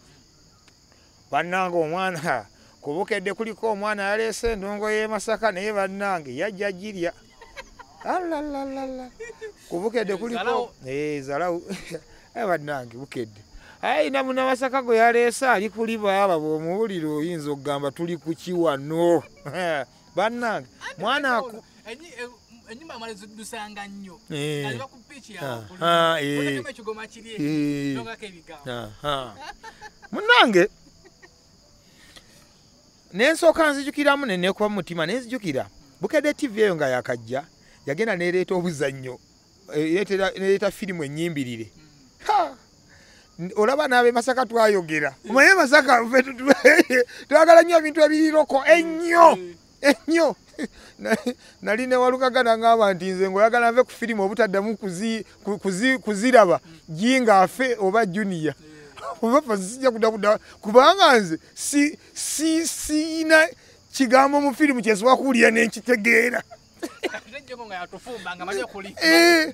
Bannange omwana kubukedde kuliko omwana yaleese endongo y'e masaka naye bannange yajja girya. Alalala kubukedde kuliko Zalawo. Eh, Eh, bannange bukedde. Ayina munamasaka gwe yaleese ali kuli baaba bw'omuwulire oyinza okugamba tuli ku kiwano. Bannange mwana e- ennyumba amala ziddusanga nnyo Eh. aliba ku piiki Ah, yawo ah, eh. ekigoma kiri Eh. nongako ebigambo Aha. munange nensooka nzijukiramu neneekuba mu mutima nenzijukira bukedde tv eyo nga yakajja yagenda nereeta obuzannyo nereeta firimu enyimbirire Ha! N- olaba naabe masaka twayogera omaye masaka twagala nnyo ebintu ebiriroko ennyo ennyo Na- nali newalukaga nangamba nti nze ngaoyagala nve ku firimu obutaddamu kuzi- ku- kuzi- kuziraba jinga afe oba juniya oba ffe sijja kudakuda kubanga nze si- si- siina kigambo mu firimu kyensobola kuwulira nenkitegeera Eh,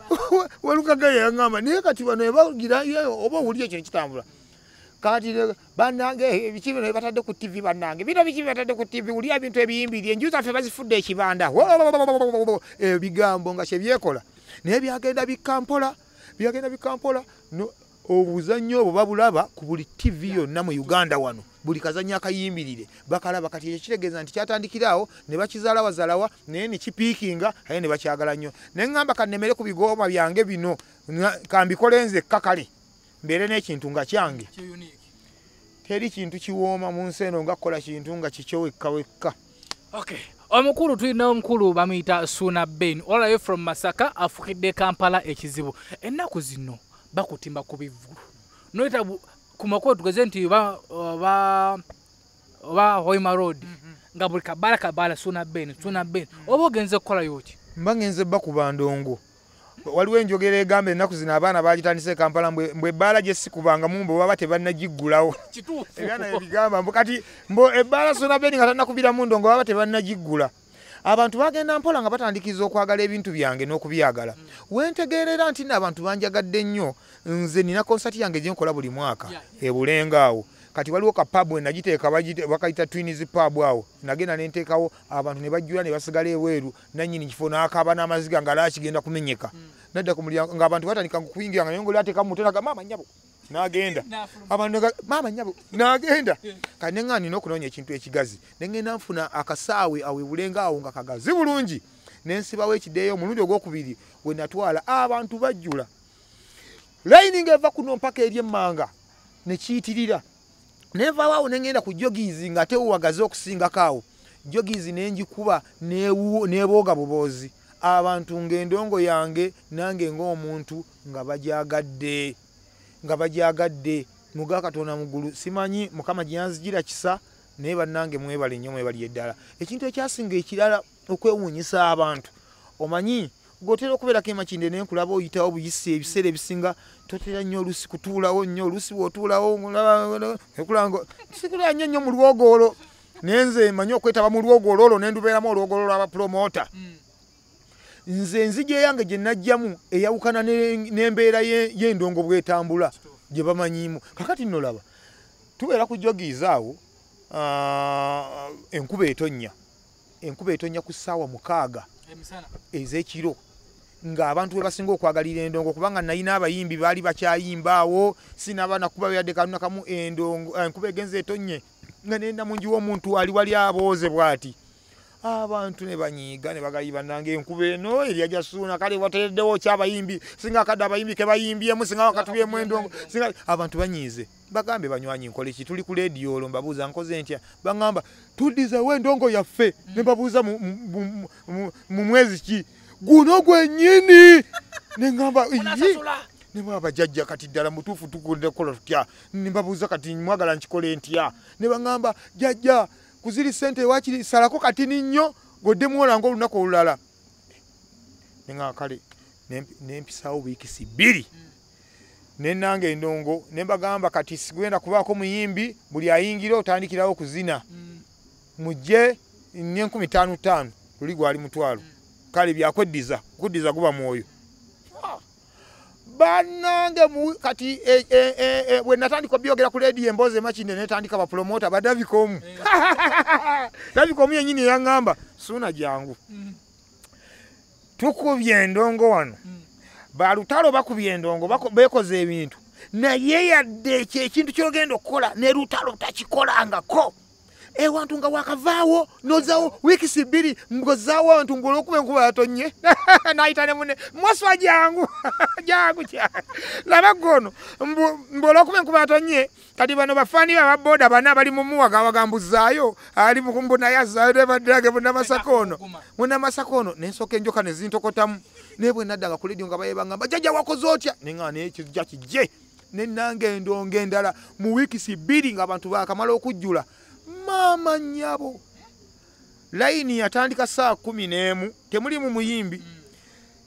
walukaga yangamba naye kati bano ebagira oba owulire ekyo nekitambula kati bannange ebiki bino batadde ku tv bannange bino biki batadde ku tv wulira ebintu ebiyimbiri enju zaffe bazifudde ekibanda ebigambo nga kyebyekola naye byagenda bikampola byagenda bikampola obuzannyo obwo babulaba ku buli tv yonna mu uganda wano buli kazannyo akayimbirire bakalaba kati ekyo kitegeeza nti kyatandikiraawo ne bakizaalawazaalawa naye ne kipiikinga aye ne bakyagala nnyo naye ŋŋamba kannemere ku bigooma byange bino kambikole nze ekkakale mbeere n'ekintu nga kyange. Teri kintu kiwooma mu nsi eno nga kukola kintu nga kikyo wekka wekka. Omukulu tulina omukulu bamuyita suna ben way from masaka afukidde kampala ekizibu. Ennaku zino bakutimba ku bivulu noyita ku makubo tugeze nti oba hoima road nga buli kabaala kabaala suna ben suna ben. Oba ogenze kukolayo ki mba ngenze bakuba ndongo waliwo enjogera egamba ennaku zino abaana bagitandise e kampala mbwe ebbaala gye sikubangamu mbu baba tebannagiggulawo. Kituufu. Ebyana ebigamba mbu kati mbu ebbaala sona beni nga tannakubiramu ndongo baba tebannagiggula. Abantu bagenda mpola nga batandikiza okwagala ebintu byange n'okubyagala. Wentegeerera nti nno abantu banjagadde nnyo. Nze nina konsati yange gyenkola buli mwaka Yeah. ebulenga awo kati waliwo kapabu enagiteeka bakayita twins pub awo. Nagenda nenteekawo abantu ne bajjula ne basigala ebweru nanyini kifo n'akaaba n'amaziga nga laakigenda kumenyeka. Nadda ku mulyango ng'abantu batandika kuyingira nga naye ngoli ateeka mumuteraga maama nyabo n'agenda. Abantu maama nyabo n'agenda. Kati neŋŋaa nina okunoonya ekintu ekigazi neŋŋenda nfuna akasaawe awo ebulenga awo nga kagazi bulungi. Nensibawo ekideeyo omulundi ogwokubiri we natwala abantu bajjula. Layini ng'eva kuno mpaka eri emmanga nekiyitirira nenvaawo awo neŋŋenda ku jogizi nga ate wagaze okusingako awo. Jogizi nenjikuba nebooga buboozi abantu ng'endongo yange nange ng'omuntu nga bajagadde nga bajagadde. Muga katonda muggulu simanyi mukama gyeyanzigira kisa naye bannange mwebale nnyo mwebali eddala ekintu ekyasinga ekirala okwewuunyisa abantu omanyi gotera okubeerako emakinde naye nkulaba oyitawo buyisi ebiseera ebisinga totera nnyo olusi kutuulawo nnyo olusi bw'otuulawo sikulaba nnyo nnyo mu lwogoolo. Naye nze manyi okwetaba mu lwogoolo olwo ne ndubeeramu olwogoolo lw'abapromota nze nzija eyange gye najjamu eyawukana ne- n'embeera ye- y'endongo bwetambula gye bamanyiimu. Kakati nno laba tubeera ku jogiiza awo enkuba etonnya. Enkuba etonnya ku ssaawa mukaaga ez'ekiro ng'abantu we basinga okwagalira endongo kubanga nalina abayimbi baali bakyayimba awo sinaba nakuba yadde kanuna kamu endongo eh, enkuba egenza etonnye nga nenda mungi w'omuntu ali wali abooze bw'ati. Abantu ne banyiiga ne bagayiba nange enkuba eno erya jasuuna kale watereddewo ki abayimbi? Singa akadde abayimbi ke bayimbyemu singa wakatubyemu endongo singa abantu banyiize bagambe banywanyi nkole ki? Tuli ku lediyo olwo mbabuuza nkoze ntya? Baŋŋamba tuddizewo endongo yaffe ne mbabuuza mu mwezi ki guno gwennyini. Neŋŋamba "Ii." munasasula. Ne mwaba jajja kati ddala mutuufu tugenda kukola tutya? Ne mbabuuza kati mwagala nkikole ntya? Ne baŋŋamba jajja kuziri sente wakiri salako katini nnyo godde muwolanga olunaku olulala. Neŋŋamba kale nemp- nempisawo wiikisi bbiri. Nenanga endongo ne mbagamba kati sigenda kubaako muyimbi buli ayingira otandikirawo kuzina. Mujje nenkumi tano tano luli gwali mutwalo kale byakweddiza kuddiza guba mwoyo. Bannange mu- kati eh, eh, eh, bwe natandika byogera ku lediyo emboozi emakinde netandika bapromota badavikomu davikomu yenyini eyaŋŋamba suuna jangu tukubye endongo wano. Balutalo bakubye endongo bekoze ebintu. Naye yadde ekyo ekintu kyogenda okukola ne lutalo takikolangako ewantu nga wakavaawo nozaawo wiikisi bbiri ngozaawo wantu ngaolwokuba enkuba yatonye. Nayita ne mune mwaswa jangu jangu kya laba gono mbu olwokuba enkuba yatonye kati bano bafaani bababoda bana bali mu muwaga bagambuzaayo ali mbu naye azaayo nebaddage munamasaka ono munamasaka ono nensooka enjoka nezintokotamu naye bwe nadda nga ku ledio nga bayebagamba jajja wakoze otya? Neŋa naye kijja kijje nenanga endonga endala mu wiikisi bbiri ng'abantu bakamala okujjula maama nnyabo. Layini yatandika saa kumi n'emu temulimu muyimbi.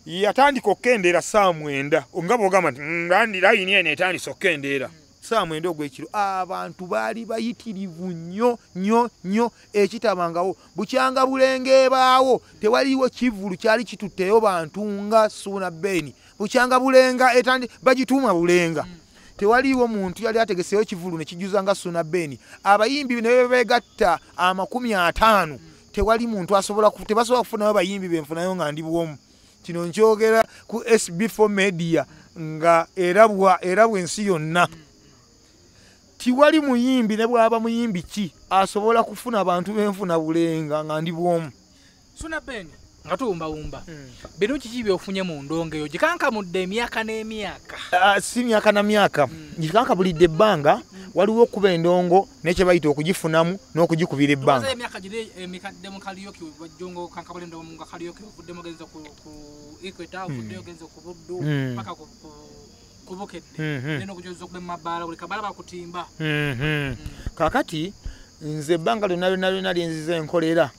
Yatandika okkendeera saa mwenda nga bwogamba nti "Mm, layini eno etandise okkendeera. Saa mwenda ogwekiro. Abantu baali bayitirivu nnyo nnyo nnyo ekitabangawo bukyanga bulenge ebaawo tewaliwo kivulu kyali kitutteyo bantu nga suuna beni bukyanga bulenga etandi bagituuma bulenga tewaliwo muntu yali ategeseyo kivulu nekijuza nga suuna beni abayimbi ne bebegatta amakumi ataano tewali muntu asobola tebasobola kufunayo bayimbi benfunayo nga ndi bwomu. Kino nkyogera ku sb4 media nga erabwa erabwa ensi yonna. Tiwali muyimbi ne bwaba muyimbi ki? Asobola kufuna abantu benfuna bulenga nga ndi bwomu. Suna beni nga tuwumbawumba. Bino kiki byofunye mu ndongo eyo? Gikankamudde emyaka n'emyaka. Ah, si myaka na myaka. Gikankabulidde ebbanga waliwo okuba endongo nekye bayita okugifunamu n'okugikubira ebbanga. Emyaka giri emikadde mu kalioki bajjongo kankabula endongo nga kalioki ovuddemu ogenze ku equeta ovuddeyo ogenze ku buddu paka ku ku- ku bukedde. Mhm. nena okujoza okuba emabaala buli kabaala bakutimba Mhm. kakati nze ebbanga lyonna lyonna lyonna lyenziza enkolera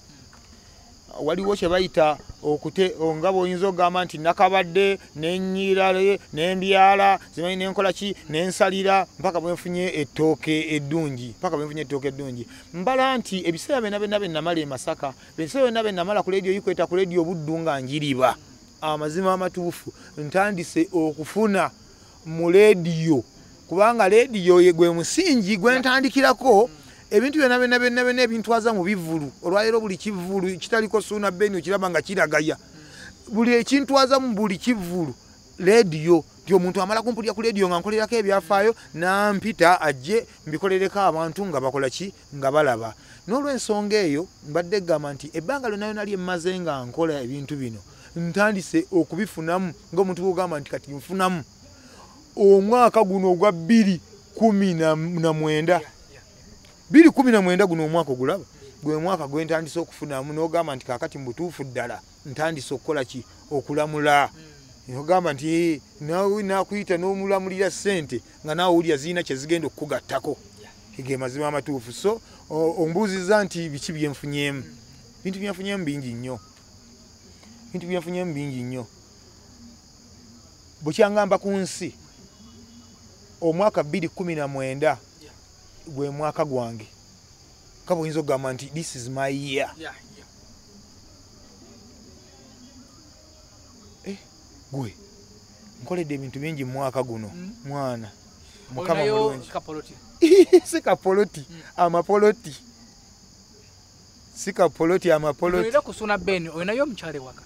waliwo kye bayita okute nga bw'oyinza okugamba nti nakabadde nenyiira nembyala zimanyi nenkola ki? Nensalira mpaka bwenfunye ettooke eddungi mpaka bwenfunye ettooke eddungi. Mbala nti ebiseera byonna byonna byenamala e masaka ebiseera byonna byenamala ku leediyo yikweta ku leediyo buddu nga njiriba. Amazima amatuufu ntandise okufuna mu leediyo kubanga leediyo ye gwe musingi gwentandikirako ebintu byonna byonna byonna byonna ebintwaza mu bivulu olwaleero buli kivulu kitaliko suuna beni okiraba nga kiragaya. Buli ekintwaza mu buli kivulu leediyo ti omuntu amala kumpulira ku leediyo nga nkolerako ebyafaayo nampita ajje mbikolereko abantu nga bakola ki? Nga balaba. N'olwensonga eyo mbadde gamba nti ebbanga lyonna lyonna lyemmaze nga nkola ebintu bino ntandise okubifunamu ngaomuntu bwogamba nti kati nfunamu. Omwaka guno ogwa bbiri kumi na mwenda bbiri kumi na mwenda guno omwaka ogulaba gwe mwaka gwentandise okufunamu nogamba nti kakati mubutuufu ddala ntandise okukola ki? Okulamula. Ogamba nti "Eh, nawe nakuyita n'omulamulira sente nga naawe wulya zirina kyezigenda okukugattako. Ge mazima amatuufu. So ombuuziza nti biki byenfunyemu bintu byenfunyemu bingi nnyo. Bintu byenfunyemu bingi nnyo. Bukyangamba ku nsi omwaka bbiri kumi na mwenda gwe mwaka gwange. Kaba oyinza okugamba nti this is my year. Yeah, yeah. gwe nkoledde ebintu bingi mu mwaka guno Mm. mwana. Mukama mulungi. kapoloti? Si kapoloti amapoloti. Si kapoloti amapoloti. Olira ku suna beni olinayo omukyala ewaka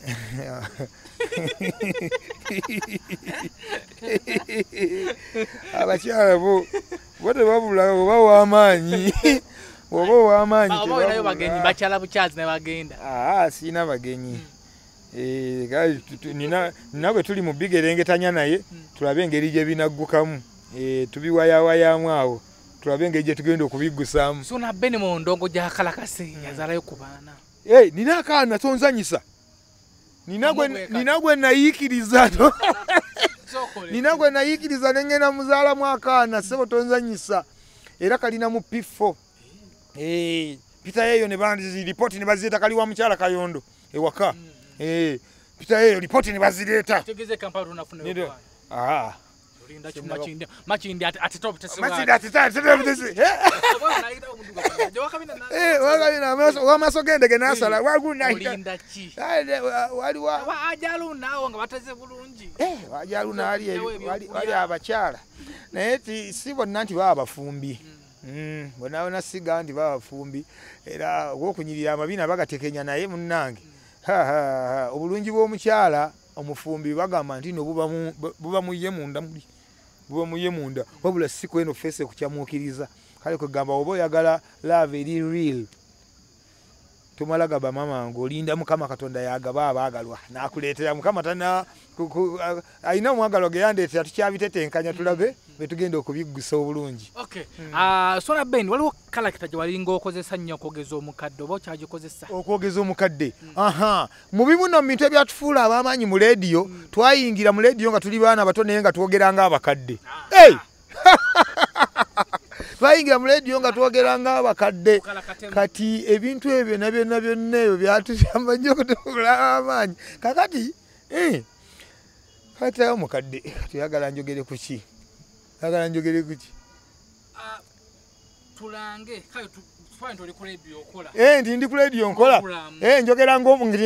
abakyala bo bo tebabula oba w'amaanyi oba ow'amaanyi oba bagenyi bakyala bukyazi ne bagenda. Aa siina bagenyi. Eh, nina bwe tuli mu bigerengetanya naye tulabe engeri gye binaggukamu. Eh, tubiwayawayamu awo tulabe engeri gye tugenda okubiggusaamu suna beni mu ndongo gya kalakasi yazalayo ku baana. Eh, nina akaana tonzanyisa nina gwe- Amugweka. nina gwe nayiikiriza nengenda muzaalamu akaana sebo tonzanyisa era kalinamu pifo Eh, pita yeeyo ne baziripooti ne bazireeta kali wa mukyala kayondo ewaka. Eh, pita yeeyo lipooti ne bazireeta makindi makindi ate ate top Masida atita- atita- atita- Eh, wakabina amaaso- w'amaaso g'endege n'asala wagunaita olinda ki waliwa aba ajalunaawo nga bateze bulungi wajaluna wali Nawe ebi- ebyokulya. wali wali abakyala naye ti si bonna nti baba bafumbi Mm, bonna bonna siga nti baba bafumbi era ogwokunyirira amabina bagatekenya naye munnange. Obulungi bw'omukyala omufumbi bagamba nti no buba mu- muye munda muli buba muye munda wabula si kweno fesi ekukyamuukiriza kale kwegamba oba oyagala lave eri real tomala gaba mama nga olinda mukama katonda yagaba abaagalwa. Nakuleetera mukama alina omwagalwa ge yandeetera tukyabitetenkanya tulabe betugenda okubiggusa obulungi. Okay Ah, sola ben waliwo kalakita gye walinga okozesa nnyo okwogeza omukadde oba okyagikozesa? Okwogeza omukadde. Aha. Mu bimu no mu bintu ebyatufuula ab'amaanyi mu leediyo twayingira mu leediyo nga tuli baana bato naye nga twogera ng'abakadde. Hey! Twayingira mu leediyo nga twogera ng'abakadde kati ebintu ebyo na byonna byonna ebyo byatuyamba nnyo okutufuula ab'amaanyi kakati eh, katayo omukadde. Tuyagala njogere ku ki? Yagala njogere ku ki? Ah, tulange. Kale okola. Eh, nti ndi ku leediyo nkola. Eh, njogera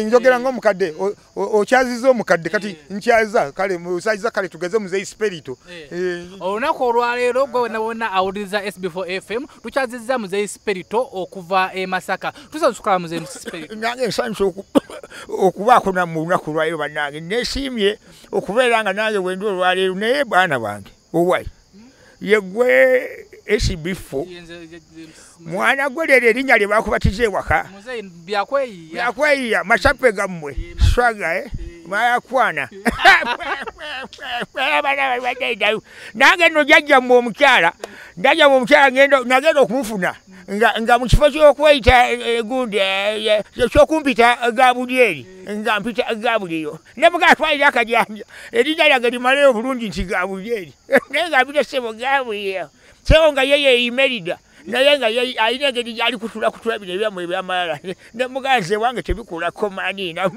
njogera ng'omukadde O- o- okyaziza omukadde kati Eh. nkyaza kale musayiza kale tugeze muze spirito. Eh. olunaku olwaleero gwe wena wona awuliriza sb4 fm tukyazizza muzeyi spirito okuva e masaka. Tusasukala muzeyi spirito. Nange nsanyusa oku- okubaako nammwe olunaku lwaleero bannange. Neesiimye okubeera nga nange wendi olwaleero naye bwana bange owai yegwe esibifo mwana gwe leero erinnya lye bakubatiza ewaka. Byakweyiya yakweyiya masape gammwe. Swaga eh? mayakwana nange nno jajjammwe omukyala. Ndajjammwe omukyala nagenda okumufuna nga nga mu kifo kyokweyita eh, gundi eh, eh, ekyokumpita gabulyeri nga mpita gabuliyo ne mugatwalira akajanja. Erinnya lyange limaleyo bulungi nti gabulyeri naye nga mpita sebo gabuliyo sebo nga ye yeyimerida naye nga alina engeri gyali kutula kutula bino ebyammwe ebyamalala ne muganze wange tebikulako maniina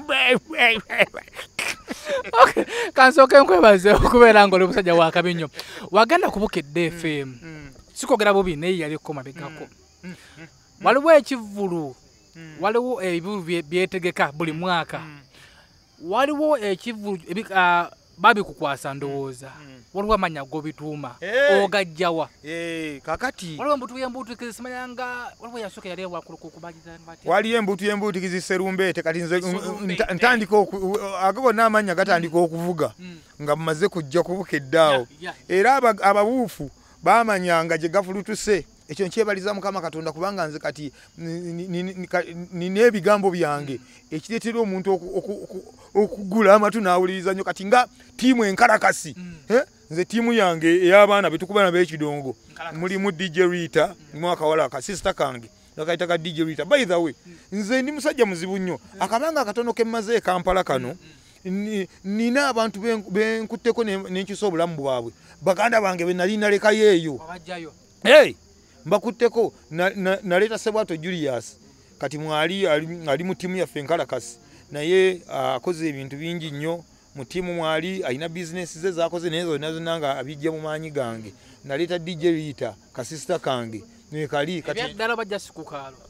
kansooke nkwebaze okubeera ngaoli omusajja wakabi nnyo wagenda kubukedde fm sikwogera bubi naye yaliko mabegako. Waliwo ekivulu waliwo ebivulu bye- byetegeka buli mwaka. Waliwo ekivulu ebi- ah, babikukwasa ndowooza. Waliwo amanya gobituuma. Eh. ogajjawa Eh, kakati. Waliwo embutu yembutukizi simanyanga waliwo yasooka yali waliyo embutu y'embuutikizi serumbeete kati nze ntandika ago gonna amanya gatandika okuvuga nga mumaze kujja kubukeddaawo Yeah, era aba- ababuufu bamanyanga gye gafulutuse ekyo nkyebaliza mukama katonda kubanga nze kati ni- ni- ni- ka- nina ebigambo byange ekireetera omuntu oku- oku- oku- okugula amatu n'awuliriza nnyo. Kati nga tiimu enkalakasi Eh, nze tiimu yange ey'abaana betukubana b'ekidongo Nkalakasi. mulimu dj rita mulimu akawala akasisita kange akaita ka dj rita. By the way nze ndi musajja muzibu nnyo. Akabanga akatono kemmaze e kampala kano ni- nina abantu ben- benkutteko ne- nenkyusa obulamu bwabwe. Baganda bange be nali nalekayo eyo mbakutteko na- na- naleeta sebwato julius. Kati mwali ali mu ttiimu yaffe enkalakasi. Naye ah, akoze ebintu bingi nnyo. Mu ttiimu mwali alina bizinesi ze zakoze naye zonna zonna nga abijja mu maanyi gange. Naleeta dj rita kasisita kange. Nekali ebyaddala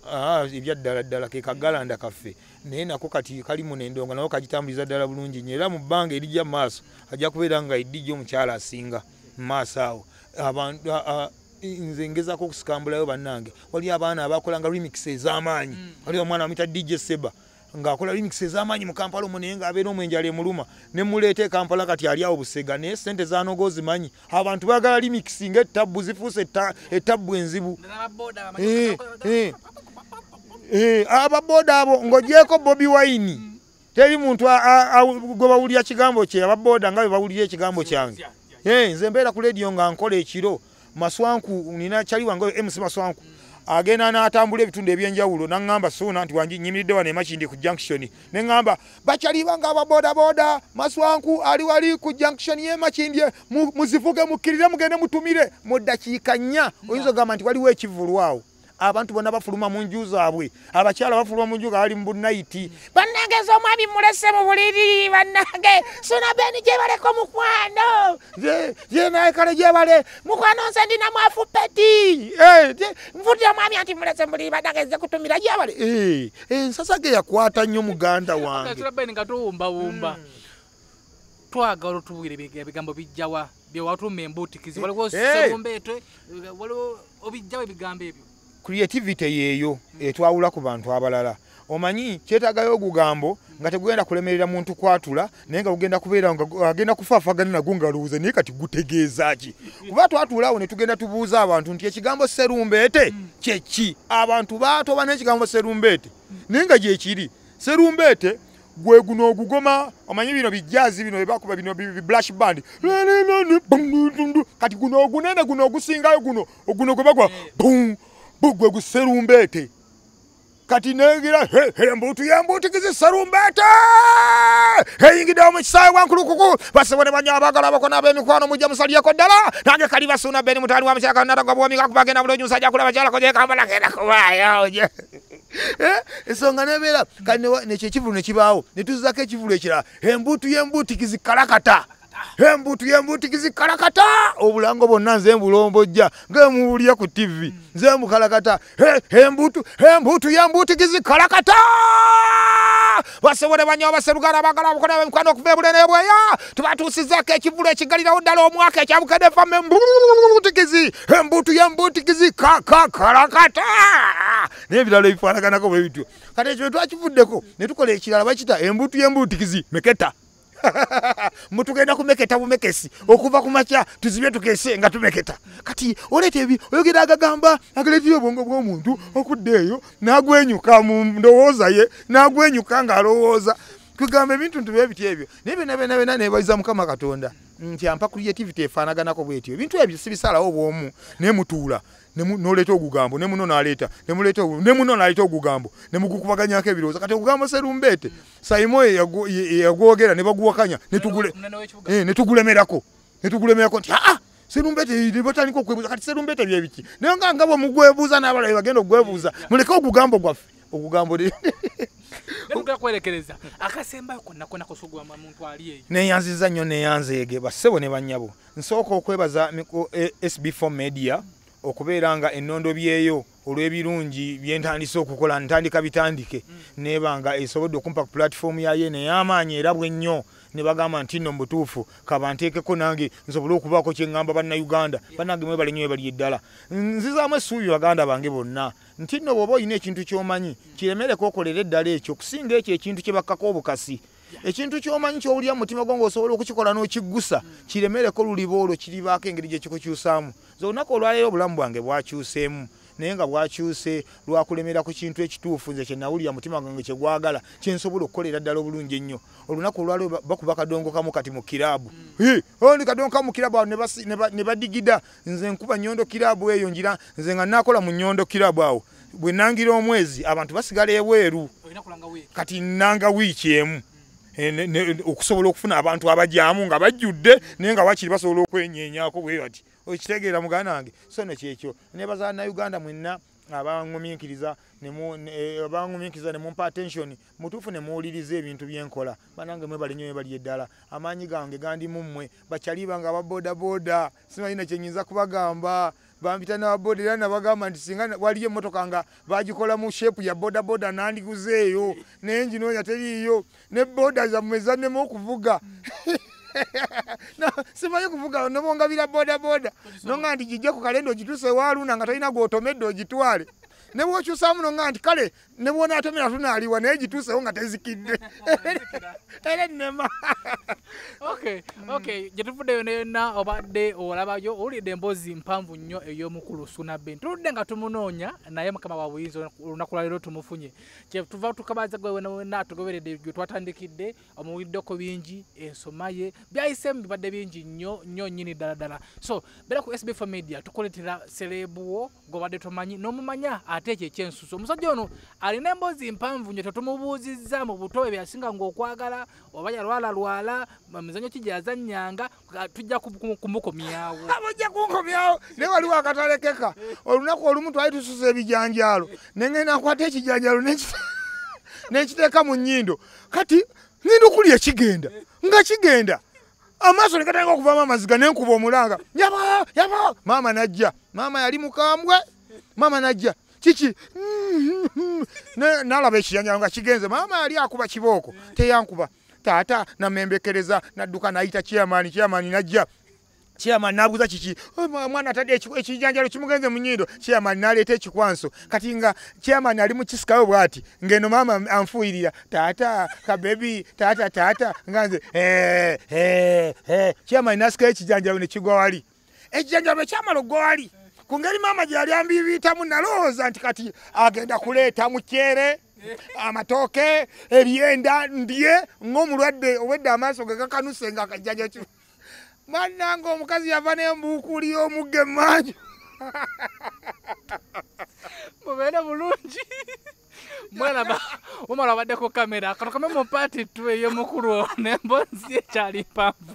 Ah, ebyaddala ddala ke kagalanda kaffe. Naye nako kati kali mu nendonga nawo kagitambuliza ddala bulungi nnyo. Era mu bbanga erijja mu maaso ajja kubeera nga eddijja omukyala asinga mu maaso awo. Abantu a- a- nze ngezako okusikambulayo bannange. Waliyo abaana abakolanga remix ez'amaanyi. Waliyo omwana wamita dj seba ng'akola remix ez'amaanyi mu kampala omwo naye ng'abeera omwenjala emuluma ne muleeta e kampala kati ali awo busega naye sente zanoga ozimanyi abantu baagala remix ng'ettabbu zifuuse etta- ettabbu enzibu. Eh, eh. Eh, ababoda abo ng'ogyeko bobi wine. Teri muntu gwe bawulira kigambo kye ababoda nga bwe bawulira ekigambo kyange. Eh, nze mbeera ku lediyo nga nkola ekiro maswanku nina kyali wange mc maswanku. Agenda n'atambula ebitundu ebyenjawulo naŋŋamba suuna nti wangi nyimiridde wano emakindi ku junction. Ne ŋŋamba bakyalibanga ababodaboda maswanku ali wali ku junction y'emakindi mu- muzivuge mukkirire mugende mutumire. Mu ddakiika nnya oyinza ogamba nti waliwo ekivulu awo abantu bonna bafuluma mu nju zaabwe. Abakyala bafuluma mu nju nga bali mu bunayiti bannange ez'omwami mulese mu buliri bannange. Suna beni gyebaleko mukwano ye naye kale gyebale. Mukwano nze ndina mwafu peti Eh, nvudde omwami anti mulese mu buliri bannange nze kutumira gyebale. Eh, ensasa ge yakwata nnyo muganda wange. Nga tuwumbawumba. Twagala otubuulire ebi- ebigambo bijjawa. Byewatuma embuutikizi waliwo Eh. serumbeetwe waliwo obijjawo ebigambo ebyo creativity yeeyo etwawula ku bantu abalala. Omanyi kyetagayo ogugambo nga tegugenda kulemerera muntu kwatula naye nga gugenda kubeera nga agenda kufaafagana nagwo ngalowooza naye kati gutegeeza ki? Kuba twatuulaawo ne tugenda tubuuza abantu nti ekigambo serumbeete kyeki abantu baatoba n'ekigambo serumbeete naye nga gyekiri serumbeete gwe guno ogugoma omanyi bino bijaazi bino bebakuba bino bi- bi- blash band kati guno ogunene guno ogusingayo guno oguno gwe bagwa bum, bu gwe guserumbeete kati negira embuutu yembuutikizi serumbeete eyingiddewo mu kisaawe wankulukuku basebone banya abagala abako n'ab'emikwano mujja musalyeko ddala! Nange kali basuuna beni mutwali wa mukyaka natagwa bwomiga kubagenda bulungi musajja kulaba kyalako gyekambala genda kubaayo Eh, ensonga nebeera. Kati nekyo ekivulu nekibaawo netuzako ekivulu ekirala. Embuutu yembuutikizi kalakata embuutu yembuutikizi kalakata obulango bwonna nze mbulombojja ngemuwulya ku tivi nze mukalakata Eh, embuutu embuutu yembuutikizi kalakata basebole banyo baserugala abagala abakola bemikwano okuva ebule nebweya. Tubatuusizako ekivulu ekigalirawo ddala omwaka ekyabukede fama embuutikizi embuutu yembuutikizi kalakata naye ebirala ebifaanaganako bwe bityo. Kati ekyo twakivuddeko ne tukola ekirala bakita embuutu yembuutikizi meketa mutugenda kumeketa bumekesi okuva ku makya tuzibye tukese nga tumeketa. Kati oleeta ebi oyogera agagamba agaleetera obwongo bw'omuntu okudda eyo n'agwenyuka mu ndowooza ye n'agwenyuka ng'alowooza. Tugamba ebintu ntu bye biti ebyo naye byonna byonna byonna neebaza mukama katonda nti ampa creativity efaanaganako bwetyo. Ebintu ebyo sibisalawo bwomu naye mutuula noleeta ogugambo ne muno n'aleeta ne muleeta ne muno n'aleeta ogugambo ne mugukubaganyako ebirowoozo. Kati ogugambo serumbeete saimo ye yagu- ye- ye yagwogera ne baguwakanya ne eh, ne tugulemerako ne tugulemerako nti aa serumbeete ne batandika okwebuuza kati serumbeete bye biki? Naye nga nga bwe mugwebuuza n'abalabe bagenda okugwebuuza muleke ogugambo gwaffe ogugambo kwerekereza. Akasembayo konna konna kusugwamu muntu ali eyo. Neyanziza nnyo neyanzeege bassebo ne bannyabo nsooka okwebaza eh, sb4 media okubeera nga ennondo byeyo olw'ebirungi byentandise okukola ntandika bitandike. Neeba nga esobodde okumpa ku pulatifomu yayo ney'amaanyi era bwennyo ne bagamba nti nno mubutuufu kaba nteekeko nange nsobole okubaako kyeŋŋamba bannayuganda. Bannange mwe bali nnyo mwe bali eddala. Nzizaamu essuubi baganda bange bonna nti nno bw'oba olina ekintu ky'omanyi kiremereko okolera eddala ekyo okusinga ekyo ekintu kye bakkako obukasi ekintu kyomanyi kyowulira mu mutima gwo ng'osobola okukikola n'okiggusa kiremereko luliba olwo kiribaako engeri gye kikukyusaamu. Ze olunaku olwaleero obulamu bwange bwakyuseemu naye nga bwakyuse lwakulemera ku kintu ekituufu nze kyenawulira mutima gwange kyegwagala kyensobola okukolera ddala obulungi ennyo. Olunaku olwaleero ba- bakuba kadongo kamu kati mu kiraabu. Ni kadongo kamu mu kiraabu awo ne badigida nze nkuba nyondo kiraabu eyo njira nze nga nakola mu nyondo kiraabu awo. Bwe nangira omwezi abantu basigala ebweru. Kati nanga wiiki emu okusobola okufuna abantu abajyamu nga bajjudde naye nga wakiri basobola okwenyenyaako bwe bati okitegeera muganda wange. So ne kyekyo nebaza nauganda mwenna abangumiikiriza eh, abangumiikiriza ne mumpa attention mutuufu ne muwuliriza ebintu byenkola. Banange mwe bali nnyo mwe bali eddala amaanyi gange gandi mu mmwe bakyaliba nga babodaboda simanyi na kyenyinza kubagamba bampita nababoda era nabagamba nti singa waliyo emmotoka nga bagikola mu shepu ya bodaboda nandiguzeeyo naye nginoonya teriiyo ne boda zammwe zannemu okuvuga. Simanyi kuvuga nobongabira bodaboda. Nonga nti gijje ku kalenda ogituuse waluna nga talina gwotomedde ogitwale ne bwokyusaamu nonga nti kale ne bwonaatomera tunaaliwa naye gituusewo nga tezikidde. Era ennema gyetuvuddeyo nena obadde olabayo owulidde emboozi mpanvu nnyo ey'omukulu sunabin tuludde nga tumunoonya naye mukama wa buyinza olunaku lwaleero tumufunye. Kyetuva tukabaza gwe wena wena tugoberedde gwe twatandikidde omuwuliddeko bingi ensoma ye byayisemu bibadde bingi nnyo nnyo nnyini ddala ddala. So beera ku sb4 media tukuletera serebuwo gweobadde tomanyi n'omumanya ate ekyo ekyensuso omusajja ono alina emboozi mpanvu nnyo tetumubuuzizza mu buto bwe byasinga ng'okwagala oba yalwala lwala mizanyo ki gyazannyanga tujja ku- ku- kumukomyawo abajja kunkomyawo naye waliwo akatalekeka olunaku olumu twali tususa ebijanjaalo nengenda nkwata ekijanjaalo nekite- nekiteeka mu nnyindo. Kati ngenda okulya ekigenda nga kigenda. Amaaso negatandika okuvaamu amaziga nenkuba omulanga. Yaba yaba! Maama najja. Maama yali mukambwe maama najja kiki? Ne- nalaba ekijanjalo nga kigenze maama yali akuba kibooko. Teyankuba. Taata namembekereza nadduka nayita kyamaani kyamaani najja. Chairman nabuuza kiki? "Oh, mwa- mwana atadde ekijanjalo kimugenze mu nyindo chairman naleeta ekikwanso. Kati nga chairman ali mu kisikayo bw'ati ngeno maama anfuuyirira taata kabebi taata taata. Nga nze chairman nasikayo ekijanjalo ne kigwa wali ekijanjalo ekyamala oggwa wali ku ngeri maama gye yali ambibiitamu nalowooza nti kati agenda kuleeta mukyere amatooke ebyenda ndye ng'omulwadde obwedde amaaso ge gakanuse nga akajjanja ki? Bannanga omukazi yava n'embuukuuli y'omugga emmanju mubeere bulungi. Mweraba omala abadde ku kamera. Kano kame mu paati tu ey'omukulu ono emboozi ekyali mpanvu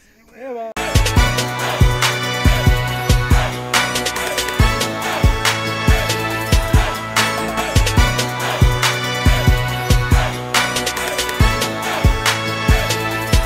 É, Eba.